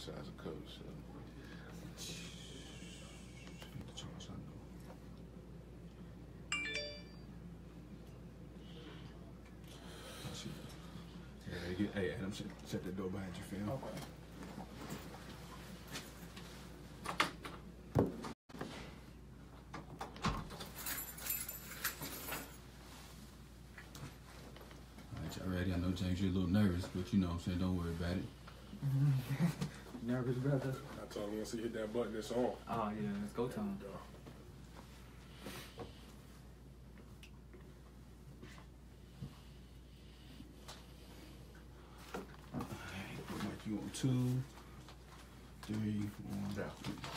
besides a coach. So. Hey, Adam, shut, shut the door behind you, fam. Okay. All right, y'all ready? I know James, you're a little nervous, but you know what I'm saying. Don't worry about it. Nervous brother. I told him once he hit that button, it's on. Oh yeah, it's go time. All right, Mike, you on two, three, one. Yeah.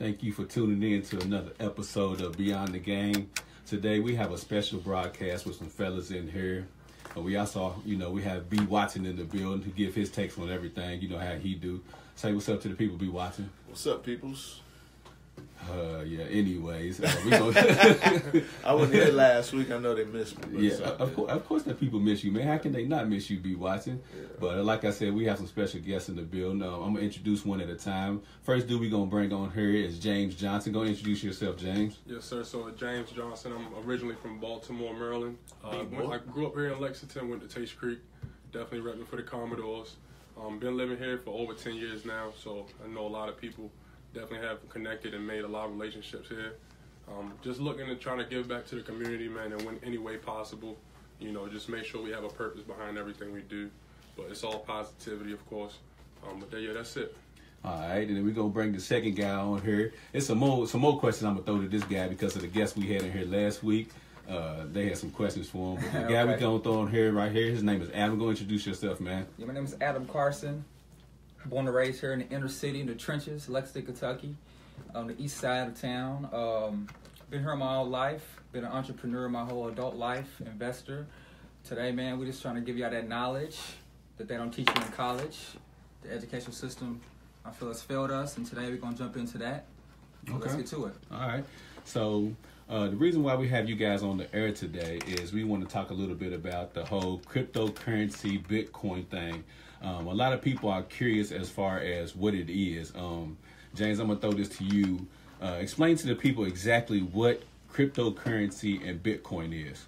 Thank you for tuning in to another episode of Beyond the Game. Today we have a special broadcast with some fellas in here. We also, you know, we have B Watson in the building to give his takes on everything. You know how he do. Say what's up to the people, B Watson. What's up, peoples? Uh, yeah. Anyways, uh, we gonna, I wasn't here last week. I know they missed me. But yeah, of course, of course, that people miss you, man. How can they not miss you, B Watson? Yeah. But uh, like I said, we have some special guests in the building. Uh, I'm gonna introduce one at a time. First dude we gonna bring on here is James Johnson. Go introduce yourself, James. Yes, sir. So uh, James Johnson. I'm originally from Baltimore, Maryland. Uh, went- I grew up here in Lexington. Went to Tates Creek. Definitely repping for the Commodores. Um, been living here for over 10 years now, so I know a lot of people. Definitely have connected and made a lot of relationships here. Um, just looking and trying to give back to the community, man, in when- any way possible. You know, just make sure we have a purpose behind everything we do. But it's all positivity, of course. Um, but yeah, that's it. All right, and then we're gonna bring the second guy on here. It's some more some more questions I'm gonna throw to this guy because of the guest we had in here last week. Uh, they had some questions for him. But the guy we Okay. gonna throw on here right here, his name is Adam. Go introduce yourself, man. Yeah, my name is Adam Carson. Born and raised here in the inner city, in the trenches, Lexington, Kentucky, on the east side of town. Um, been here my whole life. Been an entrepreneur my whole adult life, investor. Today, man, we're just trying to give y'all that knowledge that they don't teach you in college. The education system, I feel, has failed us, and today we're gonna jump into that. So Let's get to it. All right. So uh, the reason why we have you guys on the air today is we want to talk a little bit about the whole cryptocurrency Bitcoin thing. Um, a lot of people are curious as far as what it is. Um, James, I'm gonna throw this to you. Uh, explain to the people exactly what cryptocurrency and Bitcoin is.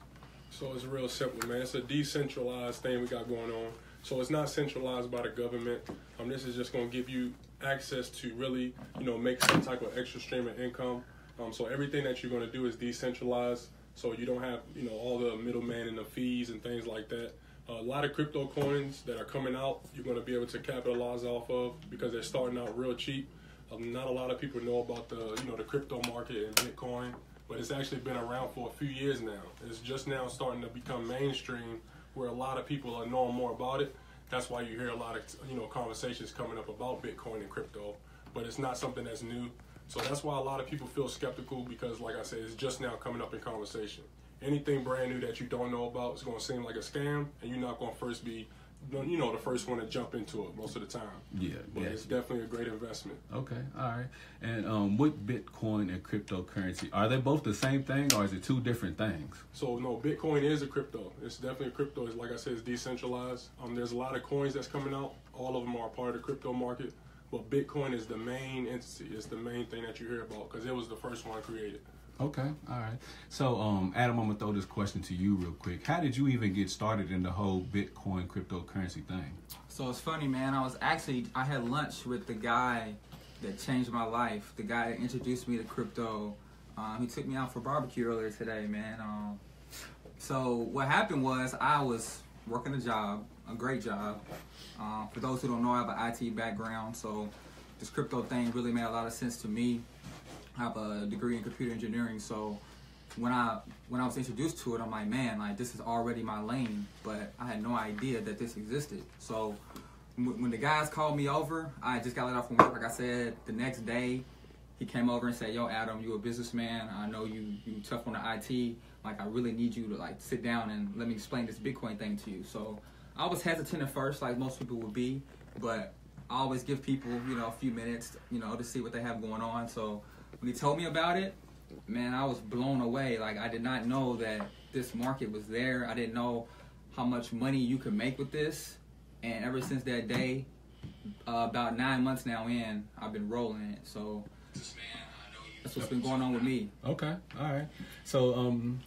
So it's real simple, man. It's a decentralized thing we got going on. So it's not centralized by the government. Um, this is just going to give you access to really, you know, make some type of extra stream of income. Um, so everything that you're going to do is decentralized. So you don't have, you know, all the middleman and the fees and things like that. A lot of crypto coins that are coming out, you're going to be able to capitalize off of because they're starting out real cheap. Um, not a lot of people know about the, you know, the crypto market and Bitcoin but it's actually been around for a few years now. It's just now starting to become mainstream, where a lot of people are knowing more about it. That's why you hear a lot of you know conversations coming up about Bitcoin and crypto, but it's not something that's new. So that's why a lot of people feel skeptical because, like I said, it's just now coming up in conversation. Anything brand new that you don't know about is going to seem like a scam, and you're not going to first be, you know, the first one to jump into it most of the time. Yeah, But it's definitely a great investment. Okay, all right. And um, what Bitcoin and cryptocurrency are they both the same thing, or is it two different things? So no, Bitcoin is a crypto. It's definitely a crypto. It's like I said, it's decentralized. Um, there's a lot of coins that's coming out. All of them are part of the crypto market. But Bitcoin is the main entity. It's the main thing that you hear about because it was the first one created. Okay, all right. So, um, Adam, I'm gonna throw this question to you real quick. How did you even get started in the whole Bitcoin cryptocurrency thing? So it's funny, man. I was actually I had lunch with the guy that changed my life. The guy that introduced me to crypto. Um, he took me out for barbecue earlier today, man. Um, so what happened was I was working a job, a great job. Uh, for those who don't know, I have an IT background, so this crypto thing really made a lot of sense to me. I have a degree in computer engineering, so when I when I was introduced to it, I'm like, man, like this is already my lane, but I had no idea that this existed. So when the guys called me over, I just got let off from work. Like I said, the next day, he came over and said, "Yo, Adam, you a businessman. I know you you tough on the IT. Like I really need you to like sit down and let me explain this Bitcoin thing to you." So I was hesitant at first, like most people would be, but I always give people you know a few minutes, you know, to see what they have going on. So when he told me about it, man, I was blown away. Like I did not know that this market was there. I didn't know how much money you could make with this. And ever since that day, uh, about nine months now in, I've been rolling it. So that's what's been going on with me. Okay, all right. So, um,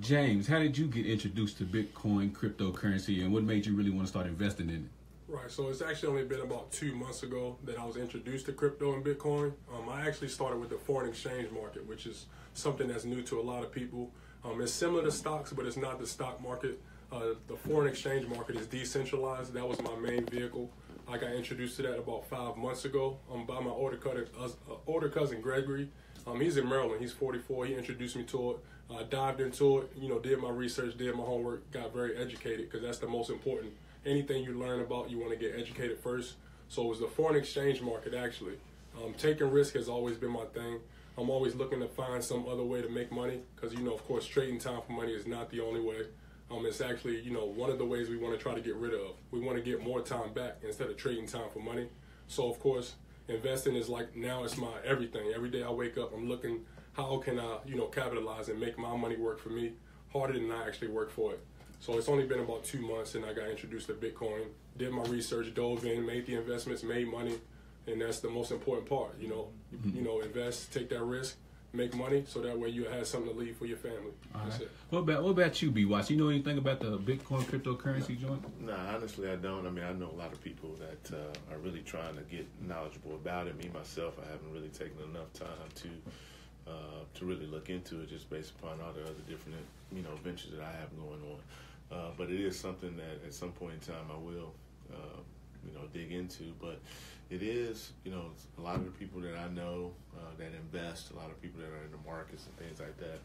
James, how did you get introduced to Bitcoin cryptocurrency, and what made you really want to start investing in it? Right, so it's actually only been about two months ago that I was introduced to crypto and Bitcoin. Um, I actually started with the foreign exchange market, which is something that's new to a lot of people. Um, it's similar to stocks, but it's not the stock market. Uh, the foreign exchange market is decentralized. That was my main vehicle. I got introduced to that about five months ago um, by my older cousin, uh, older cousin Gregory. Um, he's in Maryland. He's 44. He introduced me to it. I dived into it. You know, did my research, did my homework, got very educated because that's the most important. Anything you learn about, you want to get educated first. So it was the foreign exchange market actually. Um, taking risk has always been my thing. I'm always looking to find some other way to make money because you know, of course, trading time for money is not the only way. Um, it's actually, you know, one of the ways we want to try to get rid of. We want to get more time back instead of trading time for money. So, of course, investing is like now it's my everything. Every day I wake up, I'm looking how can I, you know, capitalize and make my money work for me harder than I actually work for it. So it's only been about two months and I got introduced to Bitcoin, did my research, dove in, made the investments, made money, and that's the most important part. You know, mm-hmm. you know, invest, take that risk, make money, so that way you have something to leave for your family. That's it. What about what about you, B Watch? You know anything about the Bitcoin cryptocurrency joint? No, nah, honestly, I don't. I mean, I know a lot of people that uh, are really trying to get knowledgeable about it. Me myself, I haven't really taken enough time to. Uh, to really look into it, just based upon all the other different, you know, ventures that I have going on. Uh, but it is something that at some point in time I will, uh, you know, dig into. But it is, you know, a lot of the people that I know uh, that invest, a lot of people that are in the markets and things like that,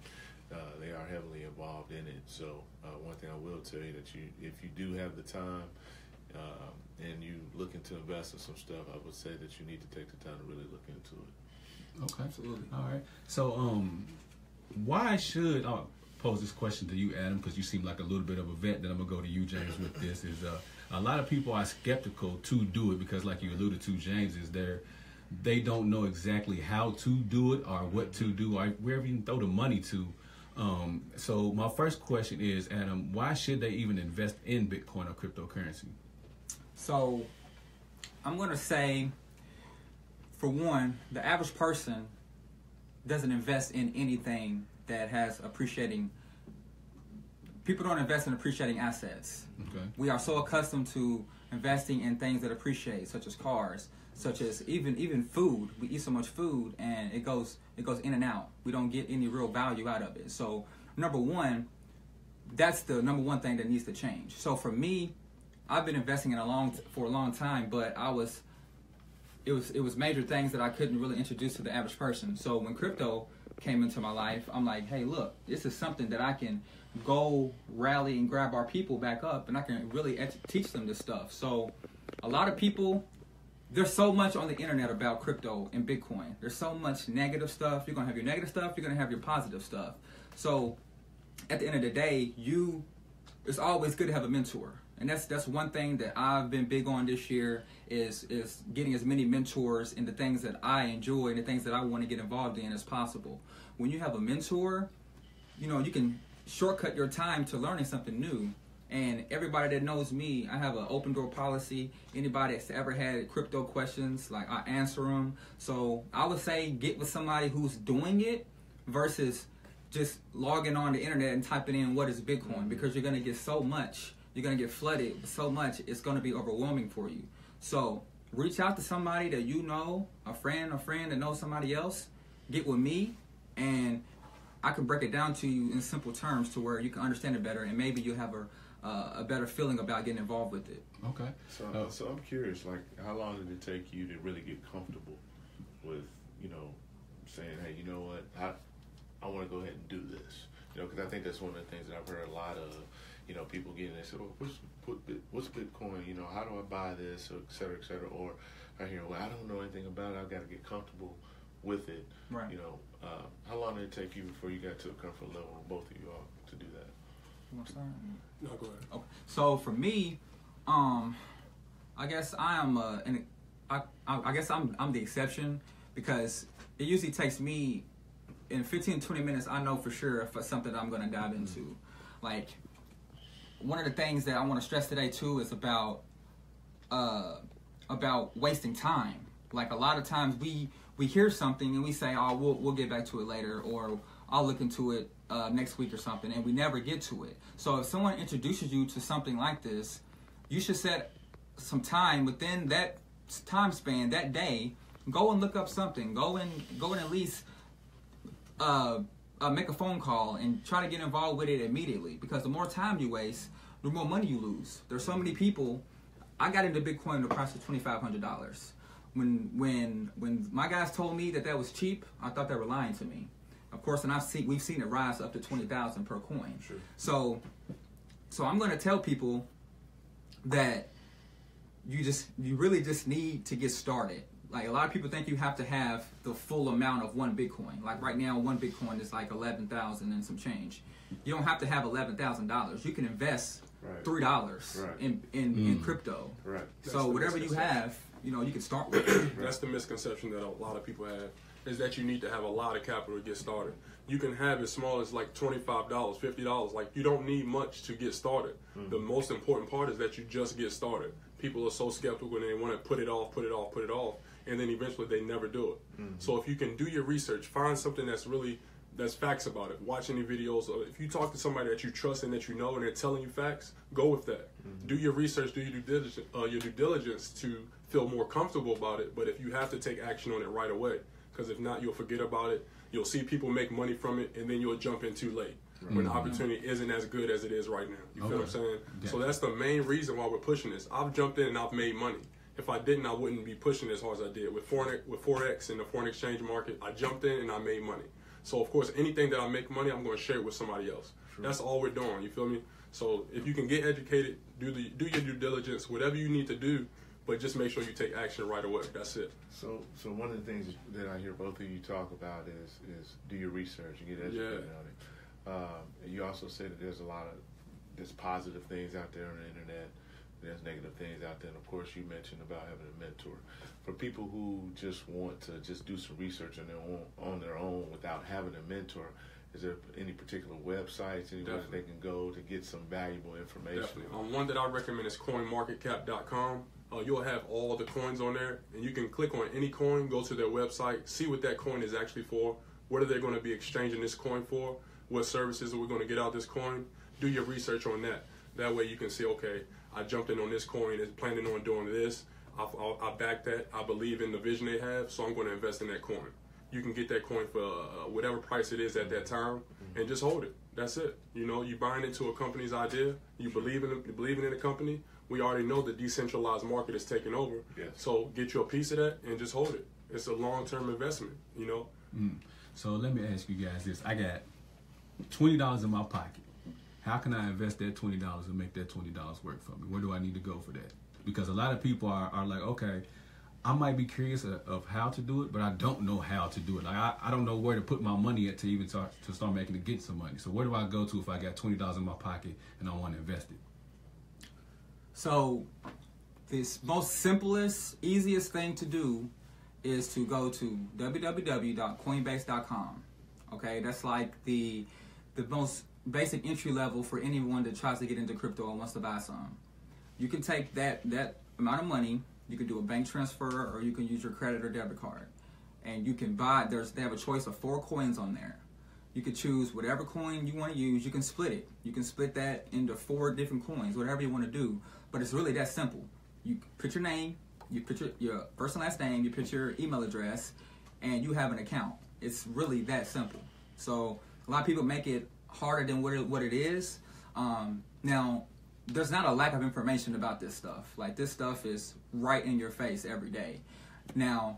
uh, they are heavily involved in it. So uh, one thing I will tell you that you, if you do have the time um, and you looking to invest in some stuff, I would say that you need to take the time to really look into it. Okay, absolutely. All right. So, um, why should? Oh, pose this question to you, Adam, because you seem like a little bit of a vet. Then I'm gonna go to you, James, with this. Is uh, a lot of people are skeptical to do it because, like you alluded to, James, is there they don't know exactly how to do it or what to do or wherever you throw the money to. Um, so my first question is, Adam, why should they even invest in Bitcoin or cryptocurrency? So I'm gonna say, for one, the average person doesn't invest in anything that has appreciating people don't invest in appreciating assets. Okay. We are so accustomed to investing in things that appreciate, such as cars, such as even even food. We eat so much food and it goes it goes in and out. We don't get any real value out of it. So number one, that's the number one thing that needs to change. So for me, I've been investing in a long for a long time, but I was it was it was major things that I couldn't really introduce to the average person. So when crypto came into my life, I'm like, hey, look, this is something that I can go rally and grab our people back up, and I can really teach them this stuff. So, a lot of people, there's so much on the internet about crypto and Bitcoin. There's so much negative stuff. You're gonna have your negative stuff. You're gonna have your positive stuff. So, at the end of the day, you, it's always good to have a mentor and that's that's one thing that I've been big on this year is is getting as many mentors in the things that I enjoy and the things that I want to get involved in as possible. When you have a mentor, you know you can shortcut your time to learning something new. And everybody that knows me, I have an open door policy. Anybody that's ever had crypto questions, like I answer them. So I would say get with somebody who's doing it versus just logging on the internet and typing in what is Bitcoin mm-hmm. because you're gonna get so much you're gonna get flooded so much it's gonna be overwhelming for you. So reach out to somebody that you know, a friend, a friend that knows somebody else. Get with me, and I can break it down to you in simple terms to where you can understand it better, and maybe you have a uh, a better feeling about getting involved with it. Okay. So, uh, so I'm curious, like, how long did it take you to really get comfortable with, you know, saying, hey, you know what, I I want to go ahead and do this, you know, because I think that's one of the things that I've heard a lot of you know, people get in and say, "Oh, what's what, what's Bitcoin? You know, how do I buy this, or et cetera, et cetera?" Or I hear, "Well, I don't know anything about it. I've got to get comfortable with it." Right. You know, uh, how long did it take you before you got to a comfort level, both of you all, to do that? You wanna start? No, go ahead. Okay. So for me, um, I guess I am uh, an, I, I I guess I'm I'm the exception because it usually takes me in 15 20 minutes I know for sure if it's something I'm going to dive into. Like one of the things that I want to stress today too is about uh about wasting time. Like a lot of times we we hear something and we say, "Oh, we'll we'll get back to it later," or "I'll look into it uh, next week" or something, and we never get to it. So if someone introduces you to something like this, you should set some time within that time span that day. Go and look up something. Go and go and at least uh, uh, make a phone call and try to get involved with it immediately. Because the more time you waste, the more money you lose. There's so many people. I got into Bitcoin at the price of twenty five hundred dollars. When when when my guys told me that that was cheap, I thought they were lying to me. Of course, and I've seen we've seen it rise up to twenty thousand per coin. Sure. So so I'm going to tell people that you just you really just need to get started. Like a lot of people think you have to have the full amount of one Bitcoin. Like right now, one Bitcoin is like eleven thousand and some change. You don't have to have eleven thousand dollars. You can invest Right. three dollars Right. in in, in mm. crypto. Right. That's So whatever you have, you know, you can start with. That's the misconception that a lot of people have is that you need to have a lot of capital to get started. You can have as small as like $25, $50. Like you don't need much to get started. Mm. The most important part is that you just get started. People are so skeptical and they want to put it off, put it off, put it off, and then eventually they never do it. So if you can do your research, find something that's really that's facts about it. Watch any videos. Uh, if you talk to somebody that you trust and that you know and they're telling you facts, go with that. Mm-hmm. Do your research, do your due diligence, uh, your due diligence to feel more comfortable about it. But if you have to take action on it right away, because if not, you'll forget about it. You'll see people make money from it, and then you'll jump in too late when the mm-hmm. opportunity isn't as good as it is right now. You feel what I'm Okay. saying? So that's the main reason why we're pushing this. I've jumped in and I've made money. If I didn't, I wouldn't be pushing as hard as I did with foreign with forex and the foreign exchange market. I jumped in and I made money. So of course, anything that I make money, I'm going to share it with somebody else. That's all we're doing. You feel me? So if you can get educated, do the do your due diligence, whatever you need to do, but just make sure you take action right away. That's it. So, so one of the things that I hear both of you talk about is is do your research and get educated on it. Um, you also say that there's a lot of there's positive things out there on the internet. There's negative things out there, and of course, you mentioned about having a mentor. For people who just want to just do some research on their own on their own without having a mentor, is there any particular websites anywhere that they can go to get some valuable information? Definitely. Um, one that I recommend is coinmarketcap.com. Uh, you'll have all the coins on there, and you can click on any coin, go to their website, see what that coin is actually for, what are they going to be exchanging this coin for, what services are we going to get out this coin. Do your research on that. That way you can see, okay, I jumped in on this coin, is planning on doing this. I, I, I back that. I believe in the vision they have, so I'm going to invest in that coin. You can get that coin for uh, uh whatever price it is at that time, mm-hmm. and just hold it. That's it. You know, you buying into a company's idea. You believe in you believing in the company. We already know the decentralized market is taking over. Yes. So get you a piece of that and just hold it. It's a long term investment. You know. Mm. So let me ask you guys this: I got twenty dollars in my pocket. How can I invest that twenty dollars and make that twenty dollars work for me? Where do I need to go for that? Because a lot of people are, are like, okay, I might be curious of, of how to do it, but I don't know how to do it. Like I, I don't know where to put my money at to even start to start making to get some money. So where do I go to if I got twenty dollars in my pocket and I want to invest it? So, this most simplest, easiest thing to do is to go to www.coinbase.com. Okay, that's like the the most basic entry level for anyone that tries to get into crypto and wants to buy some. You can take that that amount of money, you can do a bank transfer, or you can use your credit or debit card, and you can buy. There's they have a choice of four coins on there. You can choose whatever coin you want to use. You can split it. You can split that into four different coins, whatever you want to do. But it's really that simple. You put your name, you put your, your first and last name, you put your email address, and you have an account. It's really that simple. So a lot of people make it harder than what it, what it is. Um, now, there's not a lack of information about this stuff. Like this stuff is right in your face every day. Now,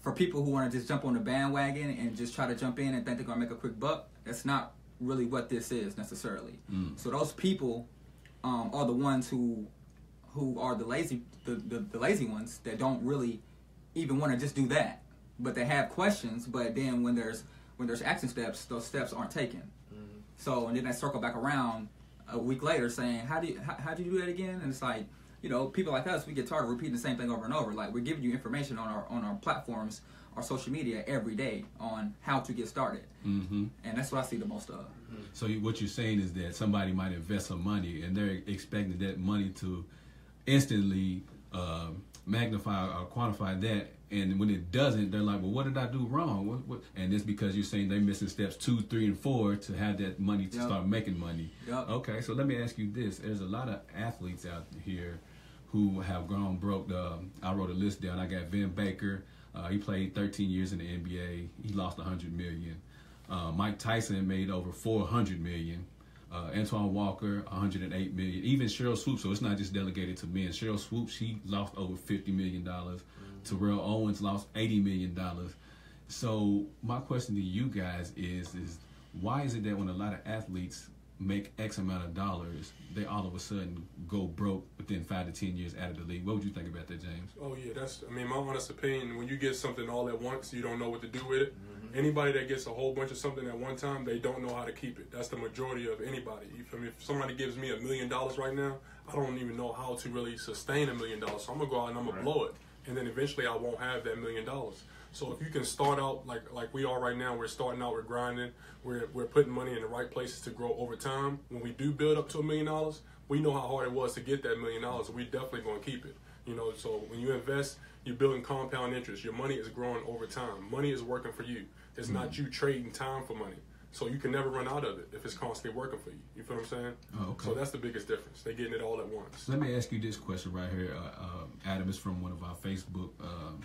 for people who want to just jump on the bandwagon and just try to jump in and think they're gonna make a quick buck, that's not really what this is necessarily. So those people um, are the ones who who are the lazy the, the, the lazy ones that don't really even want to just do that but they have questions but then when there's when there's action steps those steps aren't taken so and then they circle back around a week later saying how do you how, how'd you do that again? And it's like you know people like us we get tired of repeating the same thing over and over. Like we're giving you information on our on our platforms our social media every day on how to get started. Hmm and that's what i see the most of. So what you're saying is that somebody might invest some money and they're expecting that money to instantly uh, magnify or quantify that, and when it doesn't, they're like, "Well, what did I do wrong?" What, what? And it's because you're saying they're missing steps two, three, and four to have that money to Yep. start making money. Yep. Okay, so let me ask you this: There's a lot of athletes out here who have gone broke. Um, I wrote a list down. I got Vin Baker. Uh, he played 13 years in the NBA. He lost 100 million. Uh, Mike Tyson made over 400 million. Uh, Antoine Walker, 108 million. Even Sheryl Swoopes, so it's not just delegated to men. Sheryl Swoopes, she lost over 50 million dollars. Terrell Owens lost 80 million dollars. So my question to you guys is: is why is it that when a lot of athletes make X amount of dollars, they all of a sudden go broke within five to ten years out of the league? What would you think about that, James? Oh yeah, that's. I mean, my honest opinion. When you get something all at once, you don't know what to do with it. Mm-hmm. Anybody that gets a whole bunch of something at one time, they don't know how to keep it. That's the majority of anybody. You feel me? If somebody gives me a million dollars right now, I don't even know how to really sustain a million dollars. So I'm gonna go out and I'm gonna Right. blow it, and then eventually I won't have that million dollars. So if you can start out like like we are right now, we're starting out, we're grinding, we're we're putting money in the right places to grow over time. When we do build up to a million dollars, we know how hard it was to get that million dollars. We're definitely gonna keep it. You know, so when you invest, you're building compound interest. Your money is growing over time. Money is working for you. It's not mm-hmm. you trading time for money. So you can never run out of it if it's constantly working for you. You feel what I'm saying? Oh, okay. So that's the biggest difference. They're getting it all at once. Let me ask you this question right here. Uh, um, Adam is from one of our Facebook um,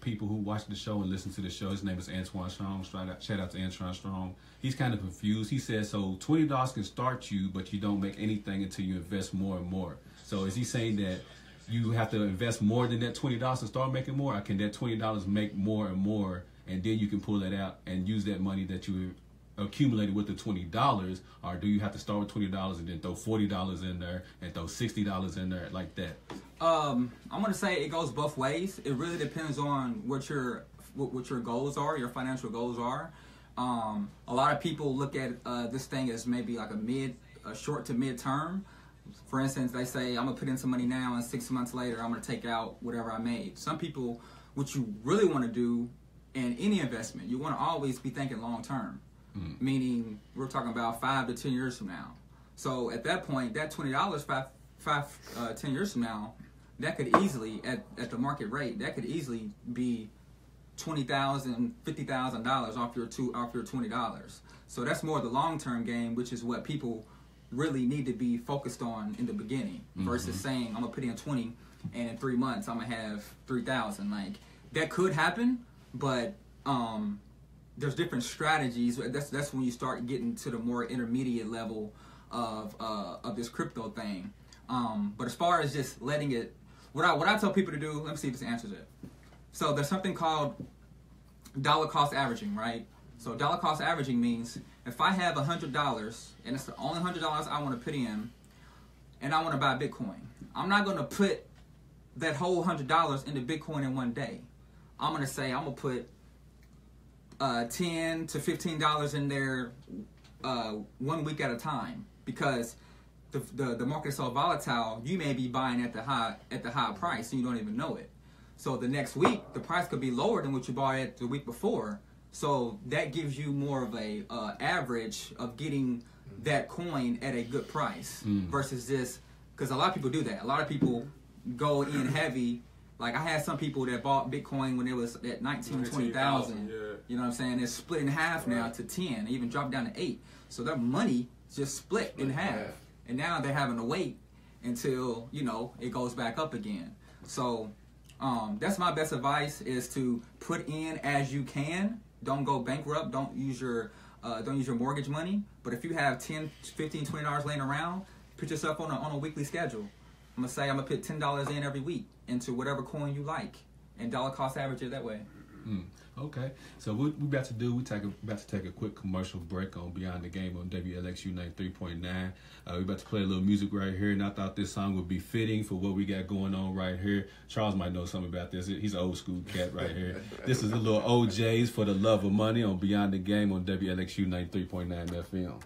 people who watch the show and listen to the show. His name is Antoine Strong. Shout out, shout out to Antoine Strong. He's kind of confused. He says, so twenty dollars can start you, but you don't make anything until you invest more and more. So is he saying that you have to invest more than that twenty dollars to start making more, or can that twenty dollars make more and more, and then you can pull that out and use that money that you accumulated with the twenty dollars, or do you have to start with twenty dollars and then throw forty dollars in there and throw sixty dollars in there like that? Um, I'm gonna say it goes both ways. It really depends on what your what, your goals are, your financial goals are. Um, a lot of people look at uh, this thing as maybe like a mid, a short to mid term. For instance, they say I'm gonna put in some money now, and six months later I'm gonna take out whatever I made. Some people, what you really want to do in any investment, you want to always be thinking long term. Meaning, we're talking about five to ten years from now. So at that point, that twenty dollars five five uh, ten years from now, that could easily at, at the market rate that could easily be twenty thousand, fifty thousand dollars off your two off your twenty dollars. So that's more the long term game, which is what people really need to be focused on in the beginning versus saying I'm gonna put in twenty and in three months I'm gonna have three thousand. Like that could happen, but um, there's different strategies. That's that's when you start getting to the more intermediate level of uh, of this crypto thing. Um, but as far as just letting it, what I what I tell people to do, let me see if this answers it. So there's something called dollar cost averaging, right? So dollar cost averaging means if I have hundred dollars and it's the only hundred dollars I want to put in, and I want to buy Bitcoin, I'm not going to put that whole hundred dollars into Bitcoin in one day. I'm going to say I'm going to put uh, ten to fifteen dollars in there uh, one week at a time because the, the the market's so volatile. You may be buying at the high at the high price and you don't even know it. So the next week the price could be lower than what you bought at the week before. So that gives you more of a uh, average of getting that coin at a good price versus this because a lot of people do that. A lot of people go in heavy. Like I had some people that bought Bitcoin when it was at 19, 20,000. Yeah. You know what I'm saying? It's split in half now to 10, even dropped down to 8. So their money just split, in in half. half. And now they're having to wait until, you know, it goes back up again. So um, that's my best advice is to put in as you can. Don't go bankrupt. Don't use your uh, don't use your mortgage money. But if you have 10, 15, 20 dollars laying around, put yourself on a, on a weekly schedule. I'm gonna say I'm gonna put ten dollars in every week into whatever coin you like, and dollar cost average it that way. Mm, okay, so what we about to do? We take a, about to take a quick commercial break on Beyond the Game on WLXU ninety three point nine. Uh, we about to play a little music right here, and I thought this song would be fitting for what we got going on right here. Charles might know something about this. He's an old school cat right here. this is a little O'Jays for the love of money on Beyond the Game on WLXU ninety three point nine FM.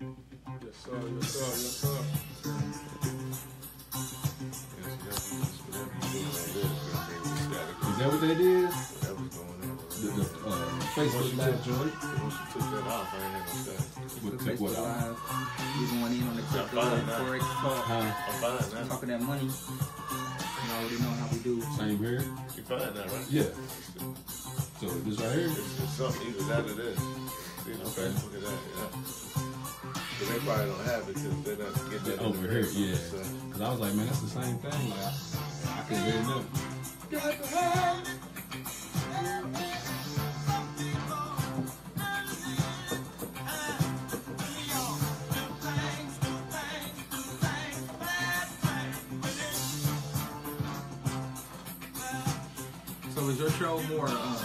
Yes, sir. Yes, sir. Yes, sir. Is that what that is? Whatever's going on. The, the uh, Once Facebook Live joint. Once you took that off, I ain't had no static. What, Facebook took what out? Live, using one in on the crypto and forex talk, Huh? I'm fine now. talking that money. You already know how we do. Same here. You fine now, right? Yeah. So this right here. It's, it's something either that or this. See, Okay. Facebook or that, yeah. But they probably don't have it because they're not getting that over here, Facebook, yeah. so. I was like, man, that's the same thing. Like, I, I can hear them. So is your show more uh,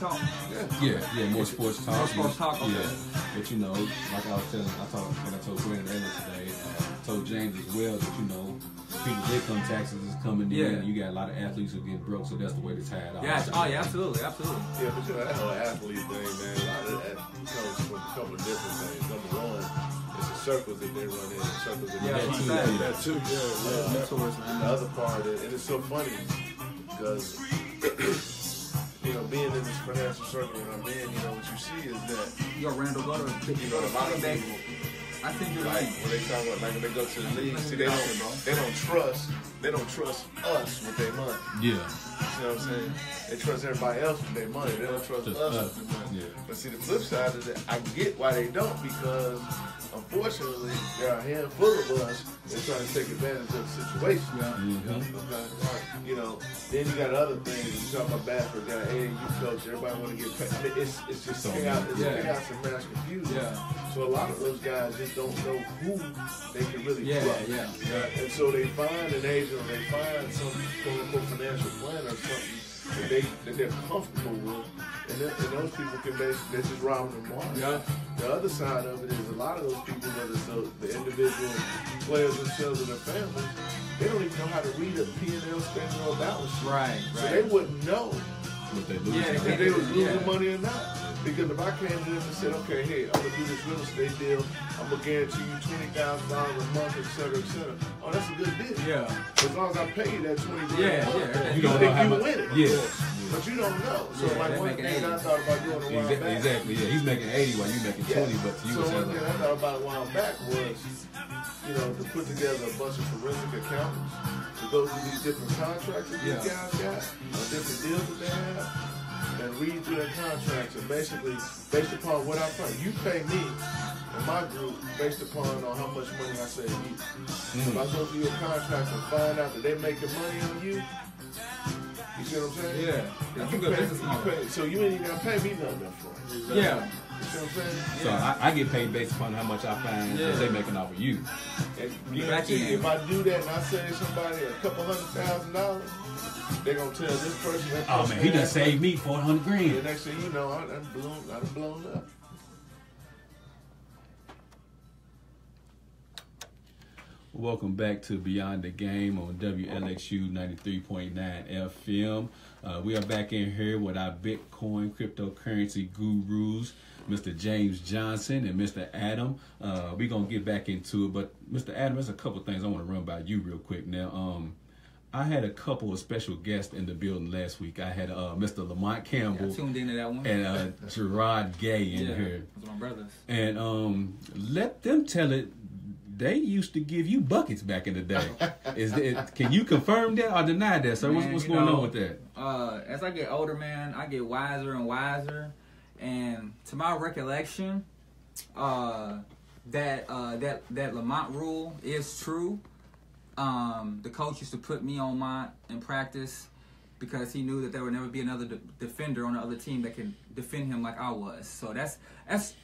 talk? Yeah, yeah, yeah, more sports talk. More sports talk, okay. Yeah, but you know, like I was telling, I talked, like I told Brandon earlier today, uh, told James as well that you know, people's income taxes is coming in, Yeah. and you got a lot of athletes who get broke, so that's the way to tie it off. Yeah. Oh yeah. Absolutely. Absolutely. Yeah, but you know, that whole athlete thing, man, a lot of that comes from a couple of different things. Number one, it's the circles that they run in, the circles that Yeah, they that's keep. a fact. That too. Yeah. Uh, Mentors, The man. other part, is, and it's so funny because you know, being in this financial circle that I'm in, you know, what you see is that Yo, Randall, go to you know a lot of people I think you're like right. when they talk about like when they go to the league, see they don't they don't trust they don't trust us with their money. Yeah, You know what I'm saying? They trust everybody else with their money. They don't trust Just us us. with their money. Yeah. But see, the flip side is that I get why they don't because, unfortunately, there are a handful of us that trying to take advantage of the situation. Mhm. Okay. You know, then you got other things. You talk about Bassford, got an AAU coach. Everybody want to get paid. It's it's just So, chaos. It's yeah. chaos and mass confusion. Yeah. So a lot of those guys just don't know who they can really Yeah, trust. yeah. Right? And so they find an agent or they find some quote unquote financial planner or something that they that they're comfortable with. And, then, and those people can basically they're just robbing them blind. Yeah. The other side of it is a lot of those people, whether it's the, the individual players themselves or their families, they don't even know how to read a P&L statement or a balance sheet. Right. So they wouldn't know what they lose. Yeah, if they was losing Yeah. money or not. Because if I came to them and said, okay, hey, I'm gonna do this real estate deal, I'm gonna guarantee you twenty thousand dollars a month, et cetera, et cetera. Oh, that's a good deal. Yeah. As long as I pay you that twenty grand Yeah, a month, yeah. you, You don't think know you much- win it. Yeah. But you don't know. So Yeah, like one the I thought about doing a while Exa- back. Exactly. Yeah, he's making eighty while you're making Yeah. twenty, but you so one thing I thought about a while back was, you know, to put together a bunch of forensic accountants to go through these different contracts that these guys got, or different deals that they have, and read through their contracts and basically, based upon what I find, you pay me and my group based upon on how much money I save you. If I go through your contracts and find out that they're making money on you, you see what I'm saying? Yeah. You pay, you pay, so you ain't even gotta pay me nothing front. You Yeah. see what I'm saying? so I, I get paid based upon how much I find Yeah. they making off of you. And You you in. if I do that and I save somebody a couple hundred thousand dollars, they're gonna tell this person that Oh man, he done saved me four hundred The grand. next thing you know, I done blown, I done blown up. Welcome back to Beyond the Game on WLXU 93.9 FM. Uh, we are back in here with our Bitcoin cryptocurrency gurus, Mr. James Johnson and Mr. Adam. Uh, we're going to get back into it, but Mr. Adam, there's a couple things I want to run by you real quick. Now, um, I had a couple of special guests in the building last week. I had uh, Mr. Lamont I Campbell tuned into that one. and uh, Gerard Gay in yeah. here. Those are my brothers. And um, let them tell it. They used to give you buckets back in the day. Is it, can you confirm that or deny that? So what's, Man, what's going know, on with that? Uh, as I get older, man, I get wiser and wiser. And to my recollection, uh, that uh, that that Lamont rule is true. Um, the coach used to put me on Mont in practice because he knew that there would never be another de- defender on the other team that can defend him like I was. So that's that's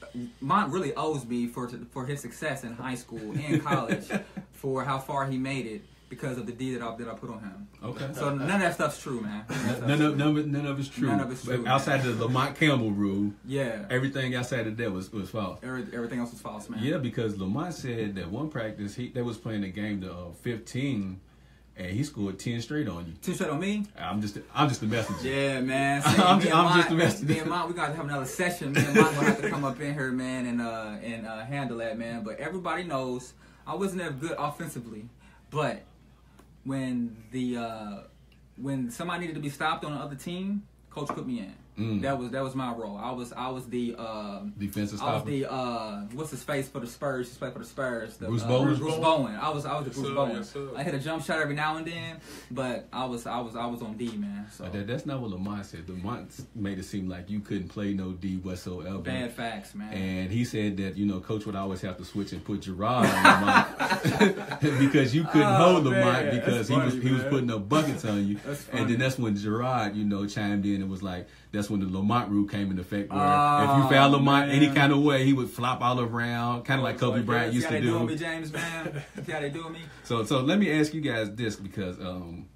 Mont really owes me for for his success in high school and college for how far he made it. Because of the D that I that I put on him. Okay. So none of that stuff's true, man. None of None of, true. none, of, none of it's true. None of it's true, outside man. of the Lamont Campbell rule, Yeah. everything outside of that was, was false. Every, everything else was false, man. Yeah, because Lamont said that one practice he they was playing a game to uh, 15, and he scored 10 straight on you. Ten straight on me. I'm just I'm just the messenger. Yeah, man. I'm me ju- and I'm just a messenger. Me and Mont, we gotta have another session. Me and Mont gonna have to come up in here, man, and uh and uh, handle that, man. But everybody knows I wasn't that good offensively, but when the uh when somebody needed to be stopped on the other team, coach put me in. Mm. That was that was my role. I was I was the um Defensive I was stopper. the uh, what's his face for the Spurs? He played for the Spurs. The, Bruce uh, Bowen? Bruce Bowen. I was I was the Yes, Bruce sir, Bowen. yes. I hit a jump shot every now and then, but I was I was I was on D man. So that, that's not what Lamont said. Lamont made it seem like you couldn't play no D whatsoever. bad facts, man. And he said that you know coach would always have to switch and put Gerard on Lamont because you couldn't Oh, hold Lamont man, because that's he was funny, he was putting up buckets on you. That's and then that's when Gerard you know chimed in and was like that's when the Lamont rule came into effect where if Oh, you foul Lamont any kind of way he would flop all around kind of like Kobe Like, Bryant See used how to they doing do. me, James, man? See how they doing me? So so let me ask you guys this because um,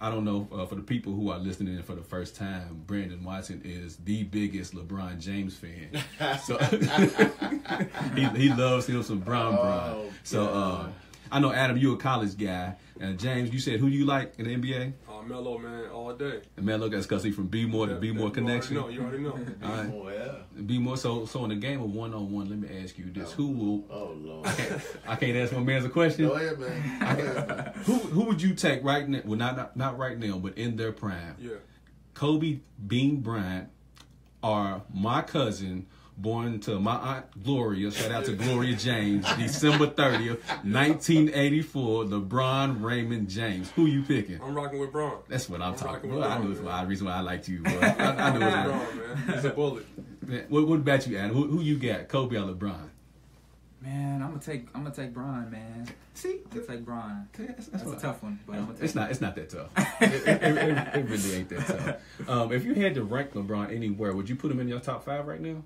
I don't know uh, for the people who are listening in for the first time, Brandon Watson is the biggest LeBron James fan. So he he loves him some Brown Brown. Oh, So uh, I know Adam, you're a college guy, and James, you said who you like in the NBA? Uh, Melo, man, all day. And man, look, that's because he from B More to Yeah, B More connection. You already know. You already know. All right. Oh, yeah. B More. So so in the game of one on one, let me ask you this: Who will? Oh, Lord. I can't ask my man's a question. Go ahead, man. Go ahead, man. Who who would you take right now? Well, not not, not right now, but in their prime. Yeah. Kobe Bean Bryant or my cousin born to my aunt Gloria. Shout out to Gloria James, December 30th, 1984. LeBron Raymond James. Who you picking? I'm rocking with Bron. That's what I'm, I'm talking rocking with about. I Bron, knew it's why. The reason why I liked you. Boy. I, I knew it. Bron, was- man. It's a bullet. Man, What, what about you, Adam? Who, who you got? Kobe or LeBron? Man, I'm gonna take I'm gonna take Brian, man. See, I'm gonna take Brian. that's, That's a tough one, but I'm gonna take. It's not. It's not that tough. it, it, it- it really ain't that tough. Um, if you had to rank LeBron anywhere, would you put him in your top five right now?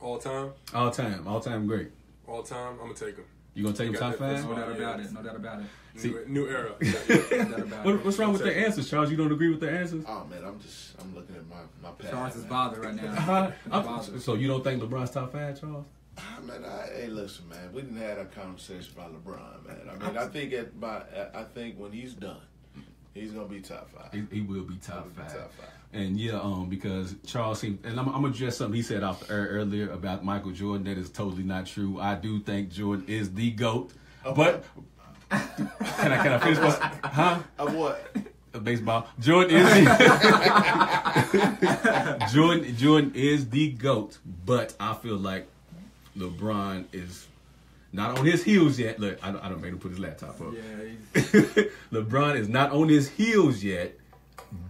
All time. All time, all time great. All time. I'm gonna take him. You gonna take him You top five? No first doubt Yeah. about it. No doubt about it. See- New, new era. No doubt What, what's wrong with the answers, Charles? You don't agree with the answers? Oh, man, I'm just, I'm looking at my, my pad. Charles is man. bothered right now. Huh? Bothered. so you don't think LeBron's top five, Charles? Ah, man, I, hey, listen, man. We didn't have a conversation about LeBron, man. I mean, I think at by, I think when he's done, he's gonna be top five. He, he will be top He'll be five. top five. And yeah, um, because Charles seemed, and I'm, I'm gonna address something he said off the air earlier about Michael Jordan. That is totally not true. I do think Jordan is the goat, but can I can I finish? My, huh? Of what? Uh, Baseball. Jordan is the Jordan. Jordan is the goat, but I feel like LeBron is not on his heels yet. Look, I, don't- I don't make him put his laptop up. Yeah, LeBron is not on his heels yet,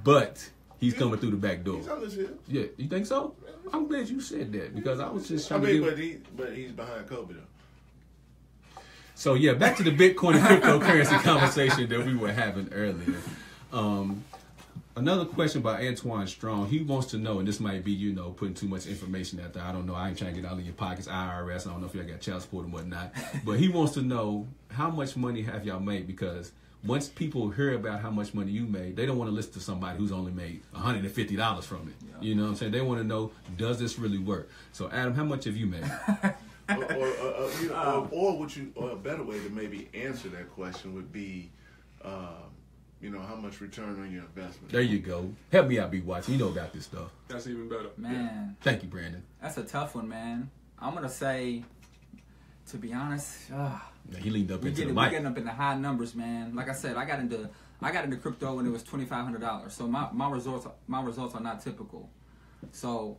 but he's coming through the back door. He's on his heels. Yeah, you think so? I'm glad you said that because I was just trying I mean, to but he, but he's behind Kobe though. So yeah, back to the Bitcoin and cryptocurrency conversation that we were having earlier. Um, another question by Antoine Strong. He wants to know, and this might be you know putting too much information out there. I don't know. I ain't trying to get all in your pockets. IRS. I don't know if y'all got child support and whatnot. But he wants to know how much money have y'all made because. Once people hear about how much money you made, they don't want to listen to somebody who's only made $150 from it. You know what I'm saying? They want to know, does this really work? So, Adam, how much have you made? or, or, or, uh, you know, or, or would you, or a better way to maybe answer that question would be, um, you know, how much return on your investment? There you go. Help me out, be watching. You know about this stuff. That's even better. man, Thank you, Brandon. that's a tough one, man. I'm gonna say, to be honest, ah, Now, he leaned up we into getting the we mic. getting up in the high numbers, man. Like I said, I got into I got into crypto when it was twenty five hundred dollars. So my, my results my results are not typical. So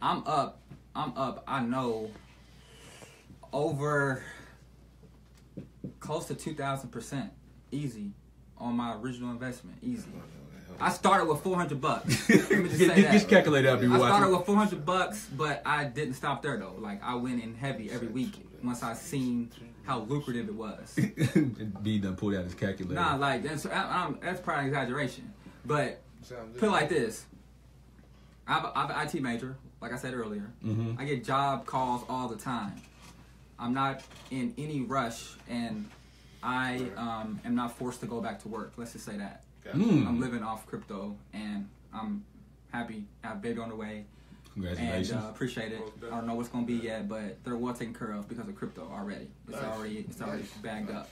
I'm up. I'm up. I know over close to two thousand percent easy on my original investment. Easy. I started with four hundred bucks. Let me just Get, say get, that. calculator out, be I started with 400 bucks, but I didn't stop there though. Like I went in heavy every week once I seen how lucrative it was. B done pulled out his calculator. nah, like that's I, I'm, that's probably an exaggeration. But put it like this: I'm, a- I'm an IT major, like I said earlier. Mhm. I get job calls all the time. I'm not in any rush, and I um, am not forced to go back to work. Let's just say that. Gotcha. Mm. I'm living off crypto, and I'm happy. I have a baby on the way, and Congratulations. uh, appreciate it. I don't know what's gonna be yet, but they're well taken care of because of crypto already. It's Nice. already it's already Nice. bagged up.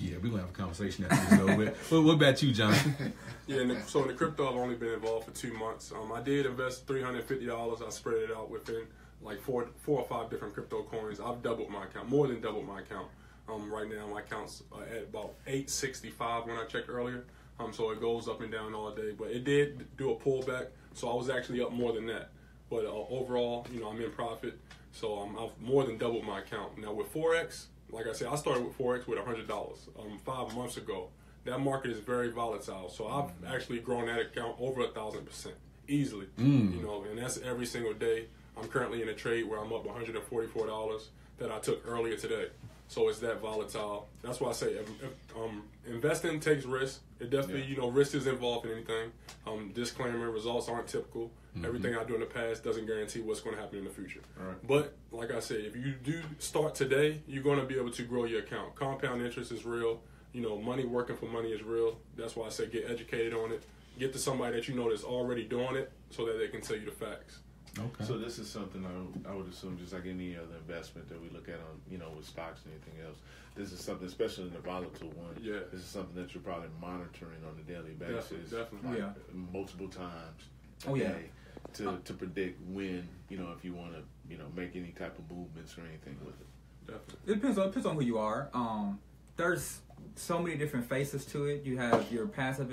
yeah, we're gonna have a conversation after this over with. What, what about you, Johnson? Yeah, in the, so in the crypto, I've only been involved for two months. Um, I did invest three hundred fifty dollars. I spread it out within like four, four or five different crypto coins. I've doubled my account, more than doubled my account. Um, right now, my account's uh, at about eight sixty five when I checked earlier. Um, so it goes up and down all day, but it did do a pullback. So I was actually up more than that. But uh, overall, you know, I'm in profit. So um, I've more than doubled my account. Now with forex, like I said, I started with forex with hundred dollars um, five months ago. That market is very volatile. So I've actually grown that account over a thousand percent easily. You know, and that's every single day. I'm currently in a trade where I'm up 144 dollars that I took earlier today. So it's that volatile. That's why I say if, if, um, investing takes risk. It definitely, Yeah. you know, risk is involved in anything. Um, disclaimer: results aren't typical. Everything I do in the past doesn't guarantee what's going to happen in the future. Right. But like I said, if you do start today, you're going to be able to grow your account. Compound interest is real. You know, money working for money is real. That's why I say get educated on it. Get to somebody that you know that's already doing it, so that they can tell you the facts. Okay. So this is something I, I would assume, just like any other investment that we look at on, you know, with stocks and anything else. This is something, especially in the volatile one. Yeah. This is something that you're probably monitoring on a daily basis, Definitely, definitely. like, Yeah. multiple times. a Oh, yeah. day To to predict when, you know, if you want to, you know, make any type of movements or anything with it. Definitely. It depends on it depends on who you are. Um, there's so many different faces to it. You have your passive,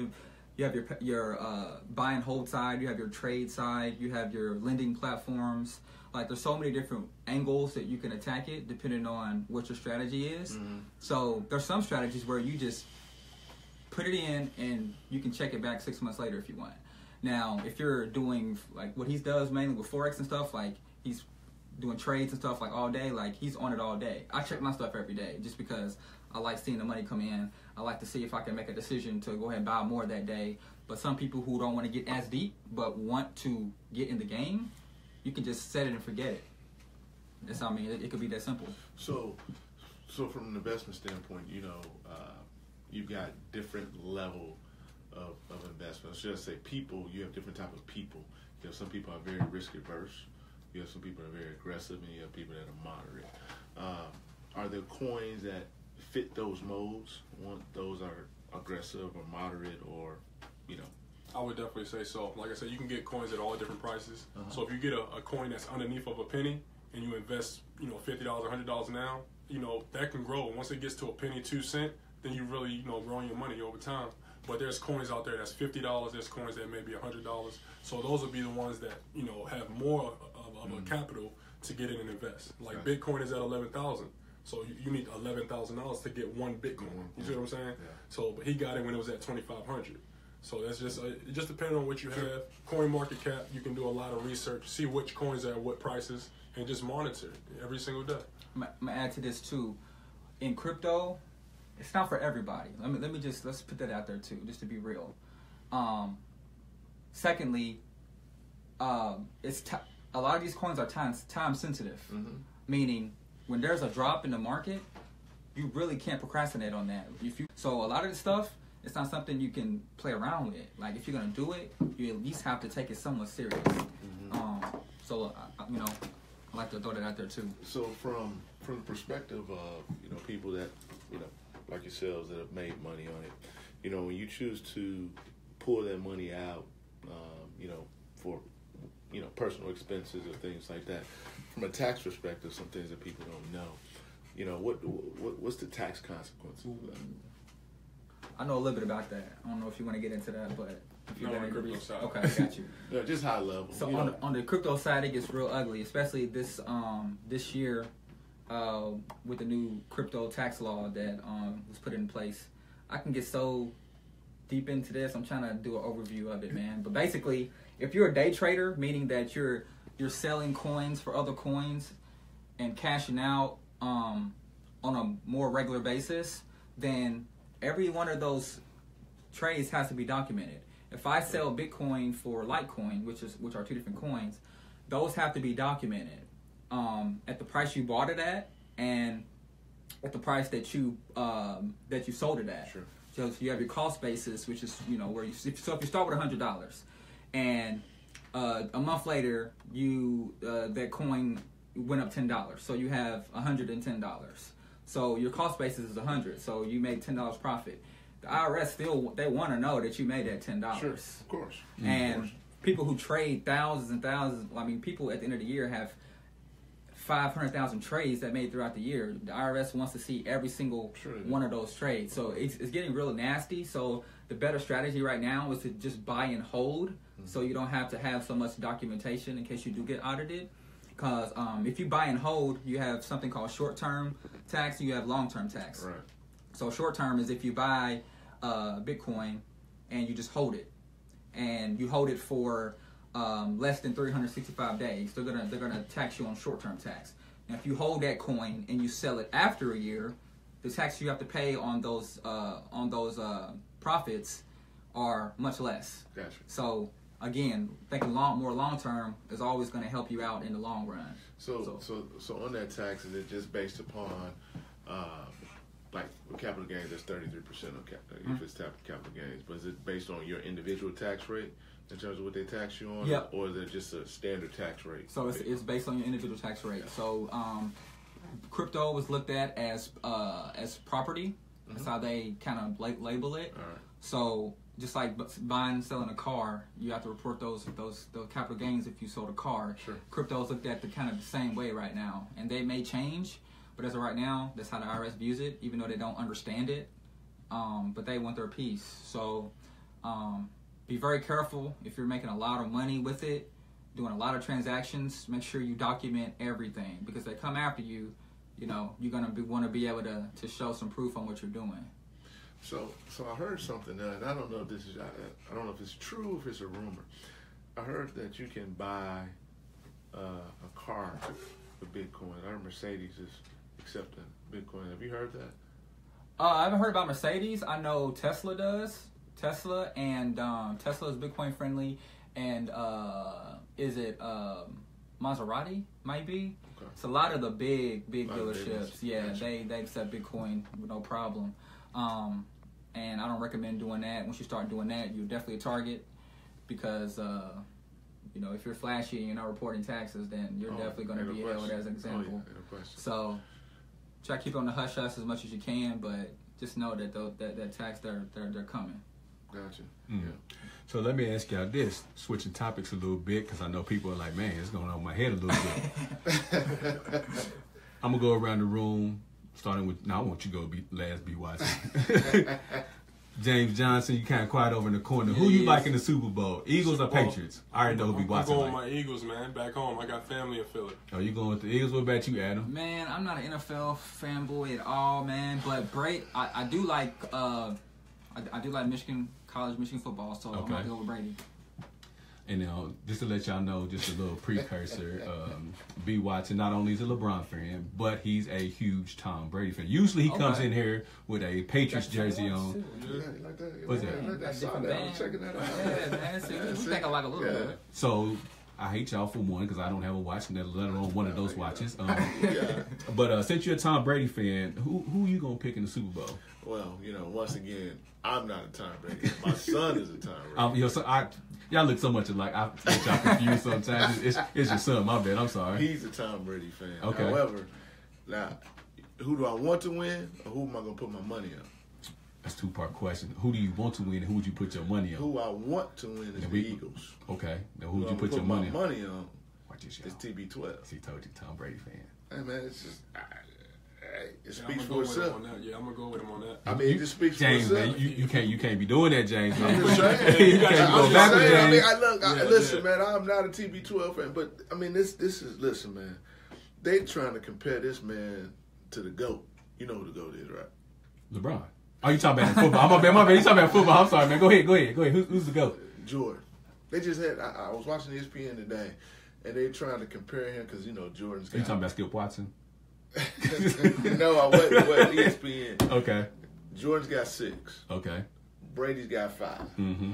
you have your your uh, buy and hold side. You have your trade side. You have your lending platforms. Like there's so many different angles that you can attack it depending on what your strategy is. So there's some strategies where you just put it in and you can check it back six months later if you want. Now, if you're doing like what he does mainly with forex and stuff, like he's doing trades and stuff like all day, like he's on it all day. I check my stuff every day just because I like seeing the money come in. I like to see if I can make a decision to go ahead and buy more that day. But some people who don't want to get as deep but want to get in the game, you can just set it and forget it. That's how I mean, it, it could be that simple. So, so from an investment standpoint, you know, uh, you've got different level of, of investment. Should I say people? You have different type of people. You have some people are very risk averse. You have some people that are very aggressive, and you have people that are moderate. Um, are there coins that fit those modes? One, those are aggressive or moderate, or you know, I would definitely say so. Like I said, you can get coins at all different prices. Uh-huh. So if you get a, a coin that's underneath of a penny and you invest, you know, fifty dollars, hundred dollars now, you know, that can grow. Once it gets to a penny, two cent, then you really, you know, growing your money over time. But there's coins out there that's fifty dollars. There's coins that may be hundred dollars. So those would be the ones that you know have more of, of a capital to get in and invest. Like Mm-hmm. Right. Bitcoin is at eleven thousand. So you, you need eleven thousand dollars to get one Bitcoin. You see what I'm saying? Yeah. So, but he got it when it was at twenty five hundred. So that's just uh, it just depending on what you have. CoinMarketCap, you can do a lot of research, see which coins are at what prices, and just monitor it every single day. I'm I'm gonna add to this too. In crypto, it's not for everybody. Let me let me just let's put that out there too, just to be real. Um, secondly, um, it's ti a lot of these coins are time time sensitive, meaning when there's a drop in the market, you really can't procrastinate on that. If you so a lot of the stuff, it's not something you can play around with. Like if you're gonna do it, you at least have to take it somewhat serious. Um, so uh, you know, I like to throw that out there too. So from from the perspective of you know people that you know like yourselves that have made money on it, you know when you choose to pull that money out, um, you know for you know personal expenses or things like that, from a tax perspective, some things that people don't know, you know what, what what's the tax consequence of that? I know a little bit about that. I don't know if you want to get into that, but if you're Not on gonna the crypto agree- side. okay, I got you. Yeah, just high level. So on the, on the crypto side, it gets real ugly, especially this um this year, uh, with the new crypto tax law that um was put in place. I can get so deep into this. I'm trying to do an overview of it, man. But basically, if you're a day trader, meaning that you're you're selling coins for other coins and cashing out um on a more regular basis, then every one of those trades has to be documented. If I sell Bitcoin for Litecoin, which is which are two different coins, those have to be documented um, at the price you bought it at and at the price that you um, that you sold it at. Sure. So you have your cost basis, which is you know where you so if you start with hundred dollars, and uh, a month later you uh, that coin went up ten dollars, so you have hundred and ten dollars. So your cost basis is hundred, so you made ten dollars profit. The IRS still they want to know that you made that ten dollars. Sure, of course. And people who trade thousands and thousands, I mean, people at the end of the year have 500,000 trades that made throughout the year. The IRS wants to see every single Sure one of those trades. So it's, it's getting real nasty. So the better strategy right now is to just buy and hold Mm-hmm. so you don't have to have so much documentation in case you do get audited. Because um, if you buy and hold, you have something called short term tax and you have long term tax. Right. So short term is if you buy uh, Bitcoin and you just hold it, and you hold it for um, less than 365 days, they're gonna they're gonna tax you on short term tax. Now, if you hold that coin and you sell it after a year, the tax you have to pay on those uh, on those uh, profits are much less. Gotcha. So again, thinking long more long term is always going to help you out in the long run. So, So- so, so on that tax, is it just based upon, uh, like with capital gains, that's thirty three percent of cap, Mm-hmm. if it's tap, capital gains. But is it based on your individual tax rate in terms of what they tax you on, Yep. or is it just a standard tax rate? So it's, it's based on your individual tax rate. So um, crypto was looked at as uh, as property. That's how they kind of la- label it. Right. So just like buying and selling a car, you have to report those those those capital gains if you sold a car. Sure. Crypto is looked at the kind of the same way right now, and they may change, but as of right now, that's how the IRS views it, even though they don't understand it. Um, but they want their piece. So um, be very careful if you're making a lot of money with it, doing a lot of transactions. Make sure you document everything because they come after you. You know, you're gonna be, want to be able to, to show some proof on what you're doing. So, so I heard something, uh, and I don't know if this is, I, I don't know if it's true, if it's a rumor. I heard that you can buy uh, a car with Bitcoin. I heard Mercedes is accepting Bitcoin. Have you heard that? Uh, I haven't heard about Mercedes. I know Tesla does. Tesla and um, Tesla is Bitcoin friendly, and uh, is it um, Maserati? Might be. Okay. It's a lot of the big big Lot of big dealerships. Yeah, Gotcha. they they accept Bitcoin with no problem. Um, and I don't recommend doing that. Once you start doing that, you're definitely a target because. Uh, you know, if you're flashy and you're not reporting taxes, then you're Oh, definitely going to be held as an Oh, example. yeah, no question. So try to keep on the hush hush as much as you can, but just know that tho- that that tax they're they're, they're coming. Gotcha. Mm. Yeah. So let me ask y'all this, switching topics a little bit, because I know people are like, man, it's going on my head a little bit. I'm gonna go around the room, starting with. now I want you to go be last. B. Watson. James Johnson, you kind of quiet over in the corner. Who you Yes. like in the Super Bowl? Eagles or Well, Patriots? I already know who be I'm watching. going Like. with my Eagles, man. Back home, I got family in Philly. Oh, you going with the Eagles? What about you, Adam? Man, I'm not an NFL fanboy at all, man. But Brady, I, I do like uh, I, I do like Michigan college Michigan football, so I'm gonna go with Brady. And now, just to let y'all know, just a little precursor. Um, B. Watson. Not only is a LeBron fan, but he's a huge Tom Brady fan. Usually, he comes in here with a Patriots jersey on. Yeah, like that? What's that? I like that. I saw that. I band. checking that out. Yeah, man. See, we see? think alike a little Yeah. bit. So I hate y'all for one because I don't have a watch, and let alone one of those watches. Um, Yeah. but uh, since you're a Tom Brady fan, who who you gonna pick in the Super Bowl? Well, you know, once again, I'm not a Tom Brady. My son is a Tom Brady. Um, you know, so I y'all look so much alike. I get y'all confused sometimes. It's, it's your son. My bad. I'm sorry. He's a Tom Brady fan. Okay. However, now, who do I want to win, or who am I going to put my money on? That's a two part question. Who do you want to win, and who would you put your money on? Who I want to win is Yeah, the we- Eagles. Okay. Now who Who would you I'm put gonna your my money on? money on Watch this, is y'all. TB12. He told you, Tom Brady fan. Hey man, it's just, I, hey, it Yeah, speaks gonna for go with him itself. Yeah, I'm gonna go with him on that. I mean, it just speaks James, for itself. man, you, you can't you can't be doing that, James. Man. I'm just saying. you can't I'm go just back with saying. I mean, James. I look. I, Yeah, listen, yeah. man. I'm not a TB12 fan, but I mean, this this is listen, man. They trying to compare this man to the goat. You know who the goat is, right? LeBron. Oh, you talking about football? I'm bad. My bad. You talking about football? I'm sorry, man. Go ahead. Go ahead. Go ahead. Who's, who's the goat? Jordan. They just had. I, I was watching ESPN today, and they trying to compare him because you know Jordan's Are you talking about Skip Watson? no, I wasn't. Wasn't ESPN. Okay. Jordan's got six. Okay. Brady's got five. Mm-hmm.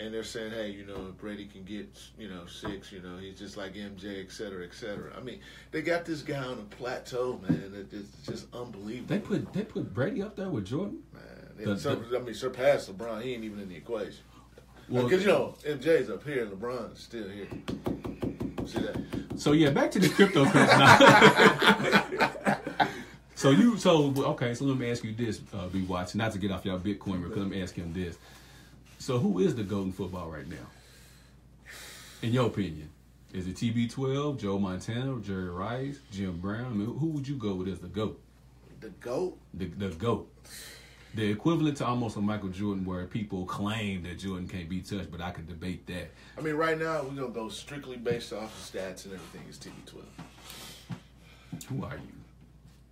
And they're saying, hey, you know, Brady can get, you know, six, you know, he's just like MJ, et cetera, et cetera. I mean, they got this guy on a plateau, man. It- It's just unbelievable. They put they put Brady up there with Jordan. man. the- sur- I mean, surpassed LeBron. He ain't even in the equation. Well- Because you know, MJ's up here and LeBron's still here. See that? So yeah, back to the cryptocurrency. so you so okay. So let me ask you this, uh, B. Watson not to get off y'all Bitcoin, but let me ask him this. So who is the golden football right now? In your opinion, is it TB12, Joe Montana, Jerry Rice, Jim Brown? I mean, who- who would you go with as the goat? The GOAT? The the goat. The equivalent to almost a Michael Jordan, where people claim that Jordan can't be touched, but I could debate that. I mean, right now, we're going to go strictly based off the stats and everything. It's TB12. Who are you?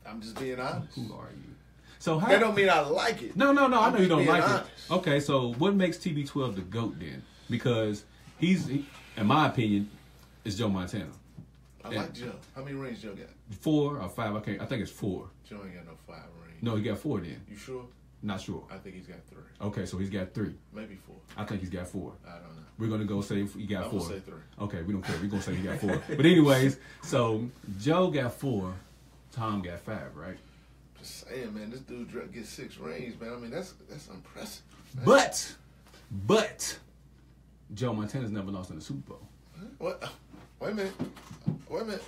I'm just being honest. Who are you? So how? That don't mean I like it. No, no, no. I know you don't like honest. it. Okay, so what makes TB12 the goat then? Because he's, he, in my opinion, is Joe Montana. I like Joe. How many rings Joe got? Four or five? I can't. I think it's four. Joe ain't got no five rings. No, he got four. Then You sure? not sure. I think he's got three. Okay, so he's got three. Maybe four. I think he's got four. I don't know. We're gonna go say he got I'm four. say three. Okay, we don't care. We're gonna say he got four. but anyways, so Joe got four. Tom got five, right? Just saying, man. This dude gets six rings, man. I mean, that's that's impressive. man. But, but, Joe Montana's never lost in the Super Bowl. what? Wait a minute. Wait a minute.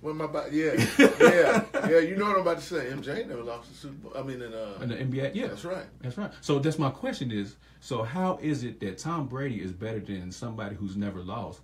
What am I about? Yeah, yeah, yeah. You know what I'm about to say. MJ never lost the Super Bowl. I mean, in uh, In the NBA, yeah, that's right. That's right. So that's my question is, so how is it that Tom Brady is better than somebody who's never lost,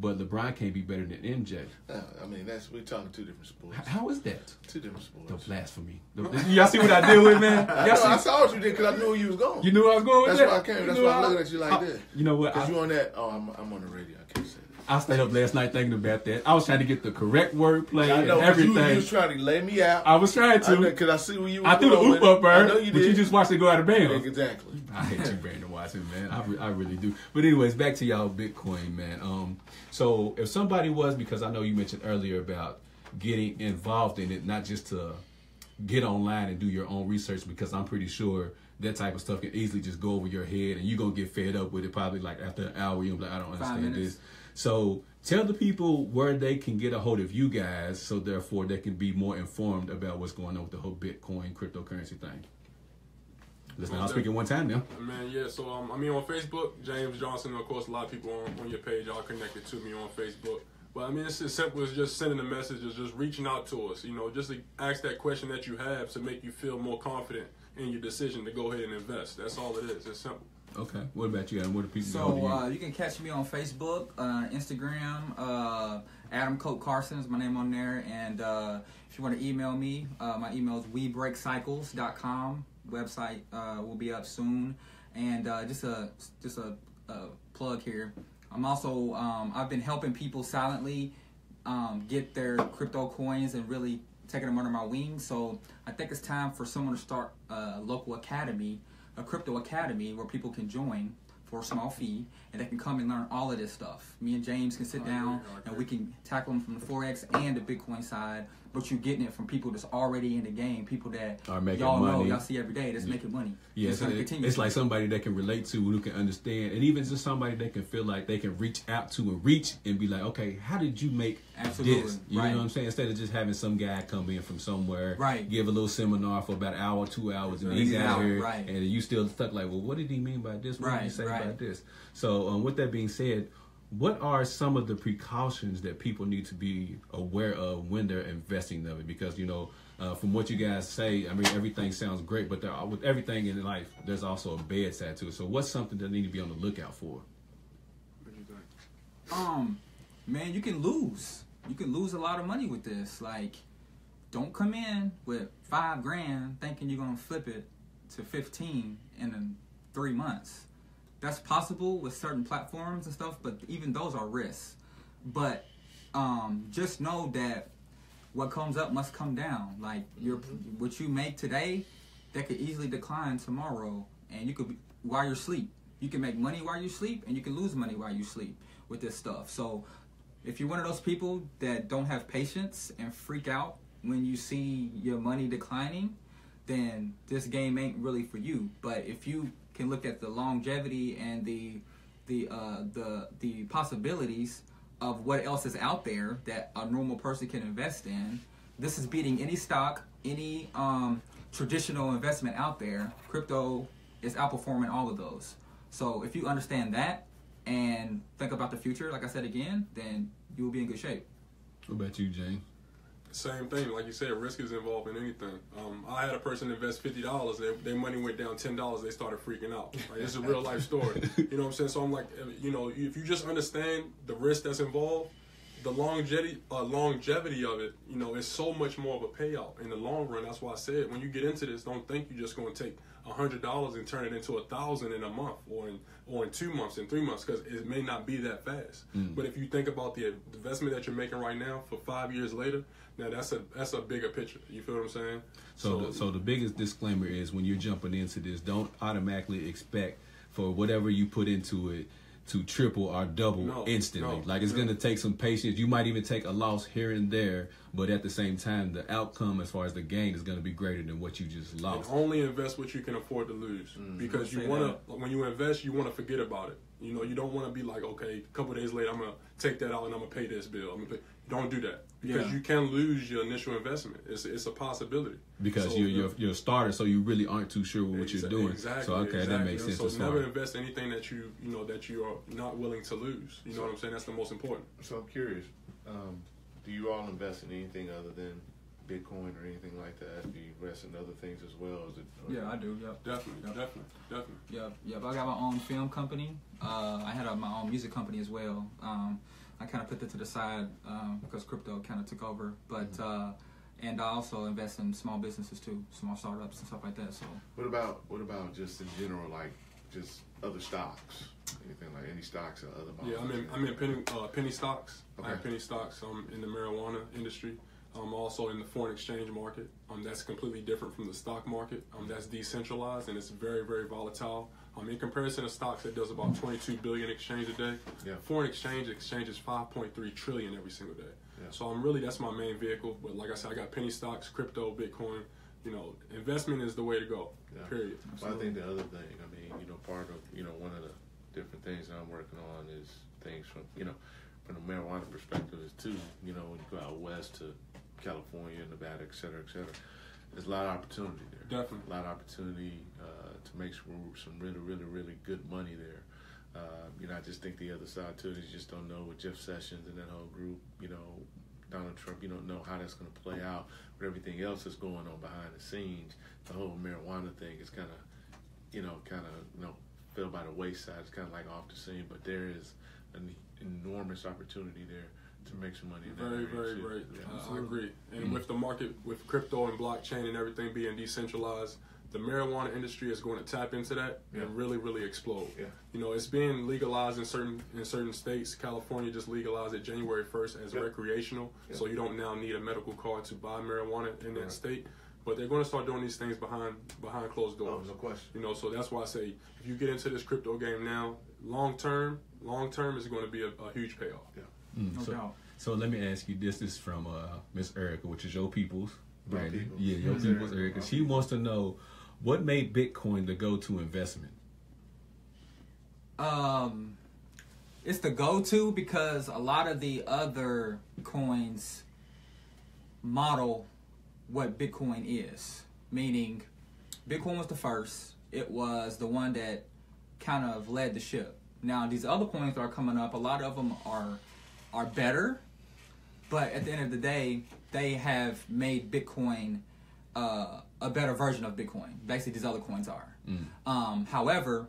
but LeBron can't be better than MJ? Uh, I mean, that's we're talking two different sports. H- How is that? Two different The sports. blasphemy. The- y'all see what I did with man? I, Y'all know, I saw what you did because I knew where you was going. you knew where I was going with That's that? why I came. You That's why I'm I- looking at you like I- this. You know what? Because you on that? Oh, I'm, I'm on the radio. I can't say. I stayed up last night thinking about that. I was trying to get the correct wordplay I and know 'cause you, everything. you was trying to lay me out. I was trying to. because I, see where you. I was threw the going oop up, Bird, I know you but you just watched it go out of Yeah, bounds. exactly. I hate you, Brandon Watson, man. I, re- I really do. But anyways, back to y'all Bitcoin, man. Um, so if somebody was, because I know you mentioned earlier about getting involved in it, not just to get online and do your own research, because I'm pretty sure that type of stuff can easily just go over your head, and you're gonna get fed up with it. Probably like after an hour, you're gonna be like, I don't Five understand minutes. this. So tell the people where they can get a hold of you guys, so therefore they can be more informed about what's going on with the whole Bitcoin cryptocurrency thing. Listen, I'll speak at one time now. Man, yeah. So um, I mean, on Facebook, James Johnson. Of course, a lot of people on, on your page are connected to me on Facebook. But I mean, it's as simple as just sending a message, or just reaching out to us. You know, just to ask that question that you have to make you feel more confident in your decision to go ahead and invest. That's all it is. It's simple. Okay. What about you, Adam? What do people? So uh, you can catch me on Facebook, uh, Instagram. Uh, Adam Cope Carson is my name on there, and uh, if you want to email me, uh, my email is webreakcycles.com. Website uh, will be up soon, and uh, just a just a, a plug here. I'm also um, I've been helping people silently um, get their crypto coins and really taking them under my wing. So I think it's time for someone to start a local academy, a crypto academy where people can join for a small fee and they can come and learn all of this stuff. Me and James can sit oh, down and we can tackle them from the forex and the Bitcoin side. But you're getting it from people that's already in the game, people that Are making y'all know, y'all see every day that's making money. Yeah, It's so it- it's like somebody that can relate to, who can understand, and even just somebody that can feel like they can reach out to and reach and be like, okay, how did you make Absolutely, this? You right. know what I'm saying? Instead of just having some guy come in from somewhere, Right. give a little seminar for about an hour, two hours, and He's he's out here, right. and you still stuck like, well, what did he mean by this? What did he say right. about this? So, um, with that being said, what are some of the precautions that people need to be aware of when they're investing of it? Because you know, uh, from what you guys say, I mean, everything sounds great, but there are, with everything in life, there's also a bad side to it. So, what's something that need to be on the lookout for? Um man you can lose you can lose a lot of money with this like don't come in with five grand thinking you're gonna flip it to 15 in three months that's possible with certain platforms and stuff but even those are risks. But um just know that what comes up must come down. Like your what you make today that could easily decline tomorrow and you could be, while you're asleep. You can make money while you sleep and you can lose money while you sleep with this stuff. So if you're one of those people that don't have patience and freak out when you see your money declining then this game ain't really for you. But if you can look at the longevity and the the uh, the the possibilities of what else is out there that a normal person can invest in. This is beating any stock, any um, traditional investment out there. Crypto is outperforming all of those. So if you understand that and think about the future, like I said again, then you will be in good shape. What about you, Jane? Same thing, like you said, risk is involved in anything. Um, I had a person invest fifty dollars. Their, their money went down ten dollars. They started freaking out. Like, it's a real life story. You know what I'm saying? So I'm like, you know, if you just understand the risk that's involved, the longevity uh, longevity of it, you know, is so much more of a payout in the long run. That's why I said when you get into this, don't think you're just going to take hundred dollars and turn it into a thousand in a month or in or in two months in three months because it may not be that fast. Mm. But if you think about the investment that you're making right now for five years later, now that's a that's a bigger picture. You feel what I'm saying? So, the, so the biggest disclaimer is when you're jumping into this, don't automatically expect for whatever you put into it to triple or double No, instantly. no, like it's no. going to take some patience. You might even take a loss here and there, but at the same time, the outcome as far as the gain is going to be greater than what you just And lost. only invest what you can afford to lose mm-hmm. because you want to when you invest you want to forget about it you know you don't want to be like okay a couple days later i'm gonna take that out and i'm gonna pay this bill I'm gonna pay. Don't do that because Yeah. you can lose your initial investment it's, it's a possibility Because So, you're, you're you're a starter, so you really aren't too sure what Exa- you're doing. Exactly. so okay, that makes sense. So as never far- invest anything that you you know that you are not willing to lose. You know what I'm saying? That's the most important. So I'm curious, um, do you all invest in anything other than Bitcoin or anything like that? Do you invest in other things as well? Is it, Yeah, I do. Yep. Definitely, Yep. definitely, definitely. Yep, yep. I got my own film company. Uh, I had a, my own music company as well. Um, I kind of put that to the side um, because crypto kind of took over. But uh, and I also invest in small businesses too, small startups and stuff like that. So What about what about just in general, like just other stocks? Anything like any stocks or other bonds? Yeah, I'm in I'm in penny uh, penny stocks. I have Okay. penny stocks. I'm in the marijuana industry. I'm also in the foreign exchange market. Um, that's completely different from the stock market. Um, that's decentralized and it's very very volatile. Um, in comparison to stocks, it does about 22 billion exchange a day. Yeah. Foreign exchange exchanges 5.3 trillion every single day. Yeah. So I'm really that's my main vehicle. But like I said, I got penny stocks, crypto, Bitcoin. You know, investment is the way to go. Yeah. Period. Well, I think the other thing, I mean, you know, part of you know one of the different things that I'm working on is things from you know from the marijuana perspective is too. You know, when you go out west to California, Nevada, et cetera, et cetera, there's a lot of opportunity there. Definitely. a lot of opportunity to make some some really, really, really good money there. Uh, you know, I just think the other side to it is you just don't know with Jeff Sessions and that whole group. You know, Donald Trump. You don't know how that's going to play out with everything else that's going on behind the scenes. The whole marijuana thing is kind of, you know, kind of you know fell by the wayside. It's kind of like off the scene, but there is an enormous opportunity there to make some money. In that Very, area, very, too. very. Yeah. Uh, I agree. And with the market, with crypto and blockchain and everything being decentralized, the marijuana industry is going to tap into that Yeah. and really, really explode. Yeah. You know, it's being legalized in certain in certain states. California just legalized it January first as Yeah. recreational, Yeah. so you don't now need a medical card to buy marijuana in that Right. state. But they're going to start doing these things behind behind closed Oh, doors. no question. You know, so that's why I say if you get into this crypto game now, long term, long term is going to be a, a huge payoff. Yeah. Mm, no so, doubt. so let me ask you this: This is from uh, Miss Erica, which is your people's, My Brandon. people's. Yeah, your people's, Erica. Erica. She wants to know what made Bitcoin the go-to investment. Um, it's the go-to because a lot of the other coins model what Bitcoin is. Meaning, Bitcoin was the first. It was the one that kind of led the ship. Now these other coins that are coming up, a lot of them are are better, but at the end of the day, they have made Bitcoin uh, a better version of Bitcoin. Basically, these other coins are. Um, however,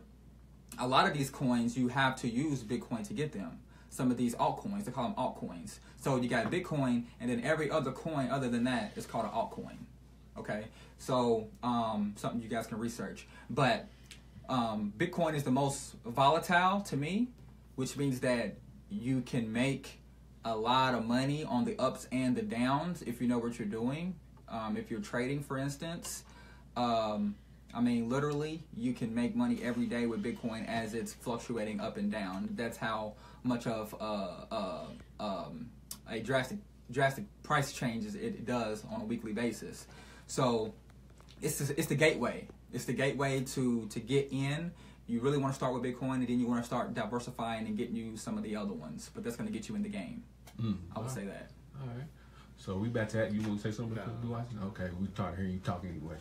a lot of these coins you have to use Bitcoin to get them. Some of these altcoins, they call them altcoins. So you got Bitcoin, and then every other coin other than that is called an altcoin. Okay, so um, something you guys can research. But um, Bitcoin is the most volatile to me, which means that you can make a lot of money on the ups and the downs if you know what you're doing. Um, if you're trading, for instance, um, I mean, literally, you can make money every day with Bitcoin as it's fluctuating up and down. That's how much of uh, uh, um, a drastic drastic price changes it does on a weekly basis. So it's the, it's the gateway. it's the gateway to to get in. You really want to start with Bitcoin, and then you want to start diversifying and getting you some of the other ones. But that's going to get you in the game. Mm. I would say that. All right. So we back to that. You want to say something? No. Okay, we tired of hearing you talking anyway.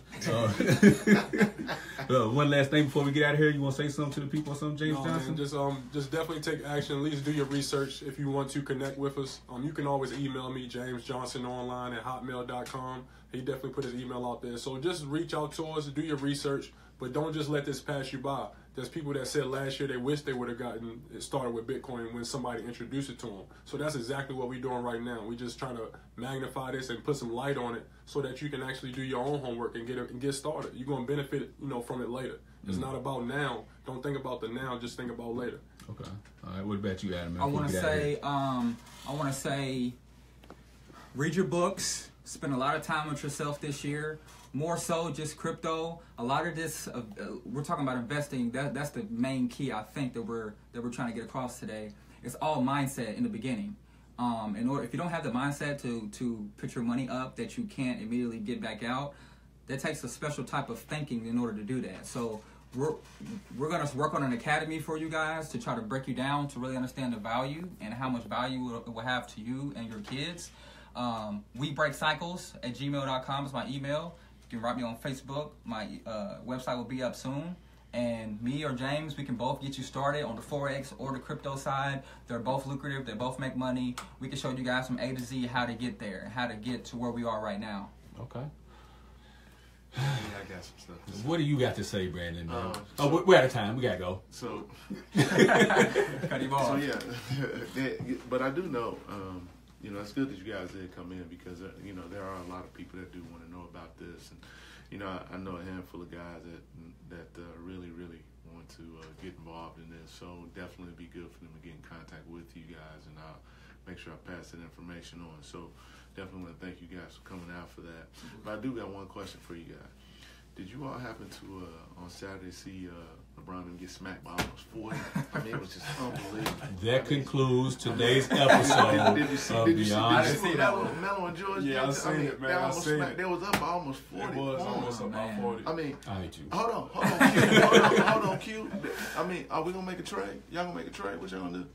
Uh, uh, one last thing before we get out of here, you want to say something to the people or something, James No, Johnson? man, just um, just definitely take action. At least do your research if you want to connect with us. Um, you can always email me, James Johnson online at hotmail.com. He definitely put his email out there. So just reach out to us, do your research, but don't just let this pass you by. There's people that said last year they wish they would have gotten it started with Bitcoin when somebody introduced it to them. So that's exactly what we're doing right now. We're just trying to magnify this and put some light on it so that you can actually do your own homework and get it and get started. You're gonna benefit, you know, from it later. It's not about now. Don't think about the now. Just think about later. okay. All right. What about you, Adam? I want to get out of here? say, um, I want to say, read your books. Spend a lot of time with yourself this year. More so, just crypto. A lot of this, uh, uh, we're talking about investing. That that's the main key I think that we're that we're trying to get across today. It's all mindset in the beginning. Um, in order, if you don't have the mindset to to put your money up that you can't immediately get back out, that takes a special type of thinking in order to do that. So we're we're gonna work on an academy for you guys to try to break you down to really understand the value and how much value it will have to you and your kids. Um, we break cycles at gmail.com is my email. You can write me on Facebook. My uh, website will be up soon. And me or James, we can both get you started on the forex or the crypto side. They're both lucrative. They both make money. We can show you guys from A to Z how to get there, how to get to where we are right now. Okay. Yeah, I got some stuff. What do you got to say, Brandon? man? Uh, oh, we- we're out of time. We gotta go. So, Cut him off. so yeah, Yeah, but I do know, um, you know, it's good that you guys did come in because uh, you know there are a lot of people that do want to know about this, and you know, I, I know a handful of guys that that uh, really, really want to uh, get involved in this. So definitely be good for them to get in contact with you guys, and I'll make sure I pass that information on. So definitely want to thank you guys for coming out for that. But I do got one question for you guys. Did you all happen to uh, on Saturday see uh, LeBron and get smacked by almost forty? I mean, it was just unbelievable. That concludes today's Did, episode did you see? of Did you see? Did you see see that Melo, one. Melo and George? Yeah, I Jennings? seen mean, it, man. I seen smacked. it. They was up almost forty. It was points. almost Oh, about man. 40. I mean, I hate you. hold on, hold on, Q. hold on, hold on, Q. I mean, are we gonna make a trade? Y'all gonna make a trade? What y'all gonna do?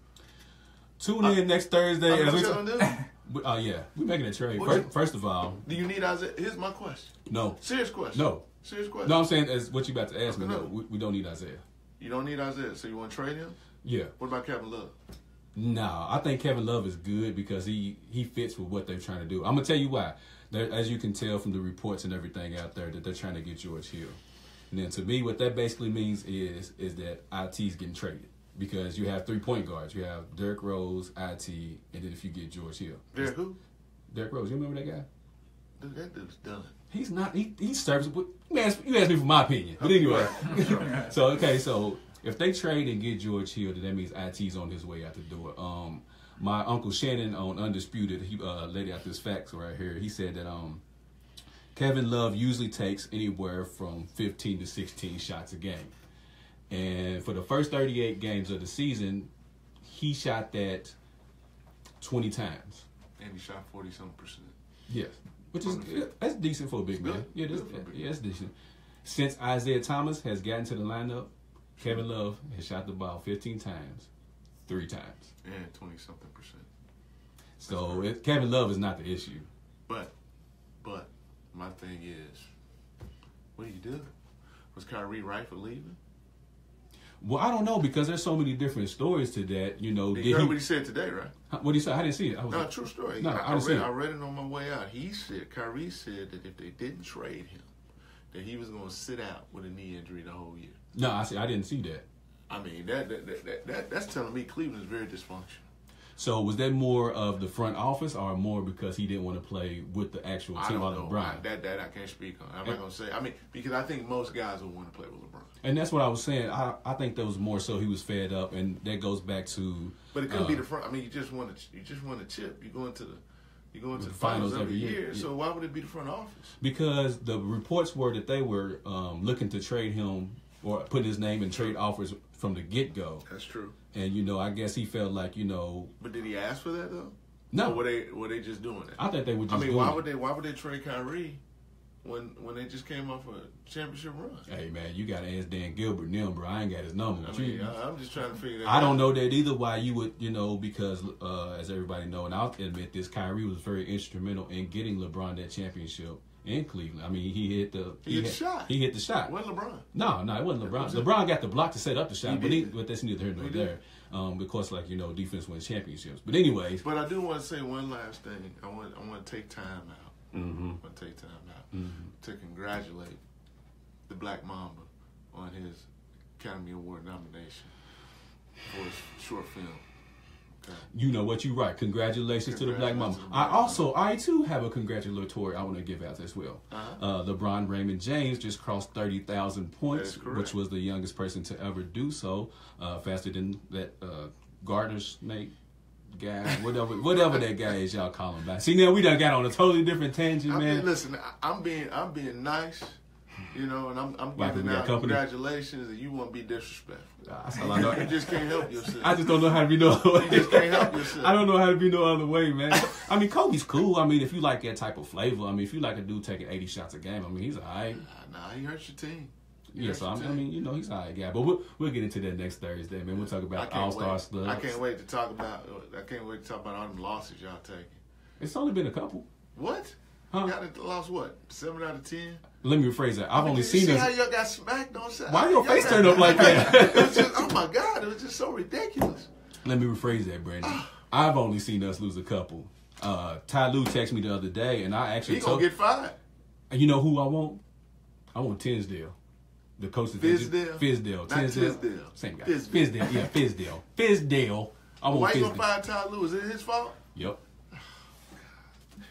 Tune in uh, next Thursday. I mean, we what y'all gonna do? We- Oh yeah, we're making a trade. First, you- first of all, Do you need Isaiah? Here's my question. no, Serious question. no, Serious question. no. I'm saying as what you about to ask me. No, we, we don't need Isaiah. You don't need Isaiah, so you want to trade him? Yeah, What about Kevin Love? no. I think Kevin Love is good because he he fits with what they're trying to do. I'm gonna tell you why. There, as you can tell from the reports and everything out there, that they're trying to get George Hill. And then to me, what that basically means is is that IT's getting traded because you have three point guards. You have Derrick Rose, IT, and then if you get George Hill, Derrick who? Derrick Rose. You remember that guy? Dude, that dude's done. He's not. He he serves. You asked, you asked me for my opinion, but anyway. so okay, so if they trade and get George Hill, then that means IT's on his way out the door. Um, my uncle Shannon on Undisputed, he uh, laid out this facts right here. He said that um, Kevin Love usually takes anywhere from 15 to 16 shots a game, and for the first 38 games of the season, he shot that 20 times. And he shot forty something percent. Yes, which is that's decent for a big man. Yeah, that's, Good for a big yeah, that's decent. Since Isaiah Thomas has gotten to the lineup, Kevin Love has shot the ball 15 times, three times. And twenty something percent. So it, Kevin Love is not the issue. But, but my thing is, what do you do? Was Kyrie right for leaving? Well, I don't know because there's so many different stories to that. You know, You did heard he, what he said today, right? What did you say? I didn't see it. I was No, true story. No, I, I I, read, it. I read it on my way out. He said, Kyrie said that if they didn't trade him, that he was going to sit out with a knee injury the whole year. no, I see. I didn't see that. I mean, that that, that, that, that that's telling me Cleveland is very dysfunctional. So was that more of the front office or more because he didn't want to play with the actual team? I don't know. I, that that I can't speak on. I'm not going to say. I mean, because I think most guys would want to play with LeBron. And that's what I was saying. I, I think that was more so he was fed up, and that goes back to. But it couldn't uh, be the front. I mean, you just want to you just want to chip. You go into the you go into The the finals, finals every year. year, yeah. So why would it be the front office? because the reports were that they were um, looking to trade him or put his name in trade offers from the get go. That's true. And you know, I guess he felt like you know, But did he ask for that though? no, Or were they were they just doing it? I think they were I mean, doing why it. would they why would they trade Kyrie when when they just came off a championship run. Hey man, you gotta ask Dan Gilbert them, bro. I ain't got his number. I mean, I, I'm just trying to figure that. I don't know that either. Why you would, you know, because uh, as everybody know, and I'll admit this, Kyrie was very instrumental in getting LeBron that championship in Cleveland. I mean, he hit the He hit the shot. He hit the shot. When LeBron. No, no, it wasn't LeBron. Was? LeBron got the block to set up the He shot, but he, but that's neither here nor He there. Um, because like you know, defense wins championships. But anyways, But I do want to say one last thing. I want I want to take time out. Mm-hmm, I to take time out mm-hmm. to congratulate the Black Mamba on his Academy Award nomination for his short film. Okay. you know what you right. Congratulations to the Black Mama. The I also, I too have a congratulatory I want to give out as well. Uh-huh. Uh, LeBron Raymond James just crossed thirty thousand points, That is correct. which was the youngest person to ever do so, uh, faster than that uh, Gardner Snake guy, whatever, whatever that guy is y'all call him back. See now we done got on a totally different tangent, I man. mean, listen, I- I'm being I'm being nice, you know, and I'm I'm Why, giving out congratulations, and you won't be disrespectful. Ah, that's all I know. You just can't help yourself. I just don't know how to be no other way. You just can't help yourself. I don't know how to be no other way, man. I mean, Kobe's cool. I mean, if you like that type of flavor, I mean, if you like a dude taking 80 shots a game, I mean, he's all right. Nah, he hurts your team. Yeah, so I'm, I mean, you know, he's all right guy. But we'll, we'll get into that next Thursday, man. We'll talk about All Star stuff. I can't wait to talk about. I can't wait to talk about all them losses y'all taking. It's only been a couple. What? Huh? Y'all lost what? Seven out of ten. Let me rephrase that. I've only Did you seen see us. how y'all got smacked on Saturday? Why your face turned up like that? just, oh my god! It was just so ridiculous. Let me rephrase that, Brandon. I've only seen us lose a couple. Uh, Ty Lue texted me the other day, and I actually He told gonna get fired. And you know who I want? I want Tinsdale. The coach of Fizdale? Fizdale. Not Tinsdale. Tisdale. Same guy. Fizdale. Fizdale. Yeah, Fizdale. Fizdale. I want Why you gonna Fizdale. fire Ty Lue? Is it his fault? Yep.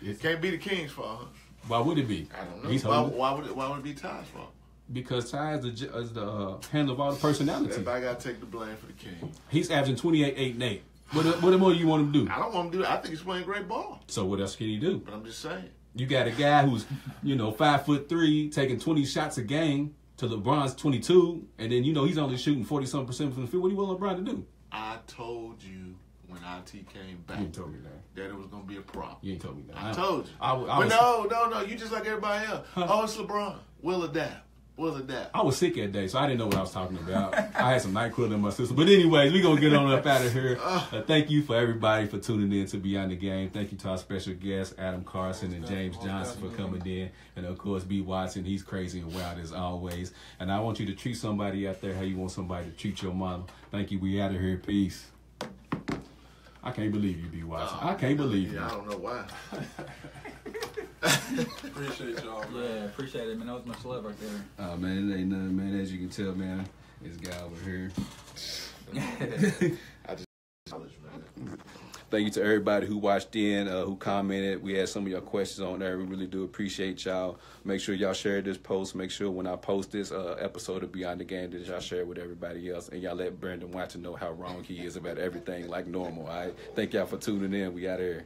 It can't be the King's fault. Why would it be? I don't know. He's why, why would it? Why would it be Ty's fault? Because Ty is the, is the uh, handler of all the personality. Everybody got to take the blame for the King. He's averaging 28, 8, and 8. What, what more do you want him to do? I don't want him to do. I think he's playing great ball, So what else can he do? but I'm just saying. You got a guy who's, you know, five foot three, taking 20 shots a game to LeBron's 22, and then, you know, he's only shooting 40 something percent from the field. What do you want LeBron to do? I told you when IT came back You told me that. that it was gonna be a problem. You ain't told me that. I told you. I, w- I but was, no, no, no. You just like everybody else. Oh, it's LeBron. We'll adapt. We'll adapt. I was sick that day, so I didn't know what I was talking about. I had some NyQuil in my system. But anyways, we gonna get on up out of here. Uh, thank you for everybody for tuning in to Beyond the Game. Thank you to our special guests, Adam Carson and James Johnson for coming in. And of course, B. Watson, he's crazy and wild as always. And I want you to treat somebody out there how you want somebody to treat your mama. Thank you. We out of here. Peace. I can't believe you, B. Watson. I can't believe Yeah, I don't know why. Appreciate y'all, man. Yeah, appreciate it, man. That was much love right there. Oh man, it ain't nothing, man. As you can tell, man, this guy over here. College, man. Thank you to everybody who watched in, uh, who commented. We had some of your questions on there. We really do appreciate y'all. Make sure y'all share this post. Make sure when I post this uh, episode of Beyond the Game that y'all share it with everybody else. And y'all let Brandon Watson know how wrong he is about everything like normal. All right. Thank y'all for tuning in. We out here.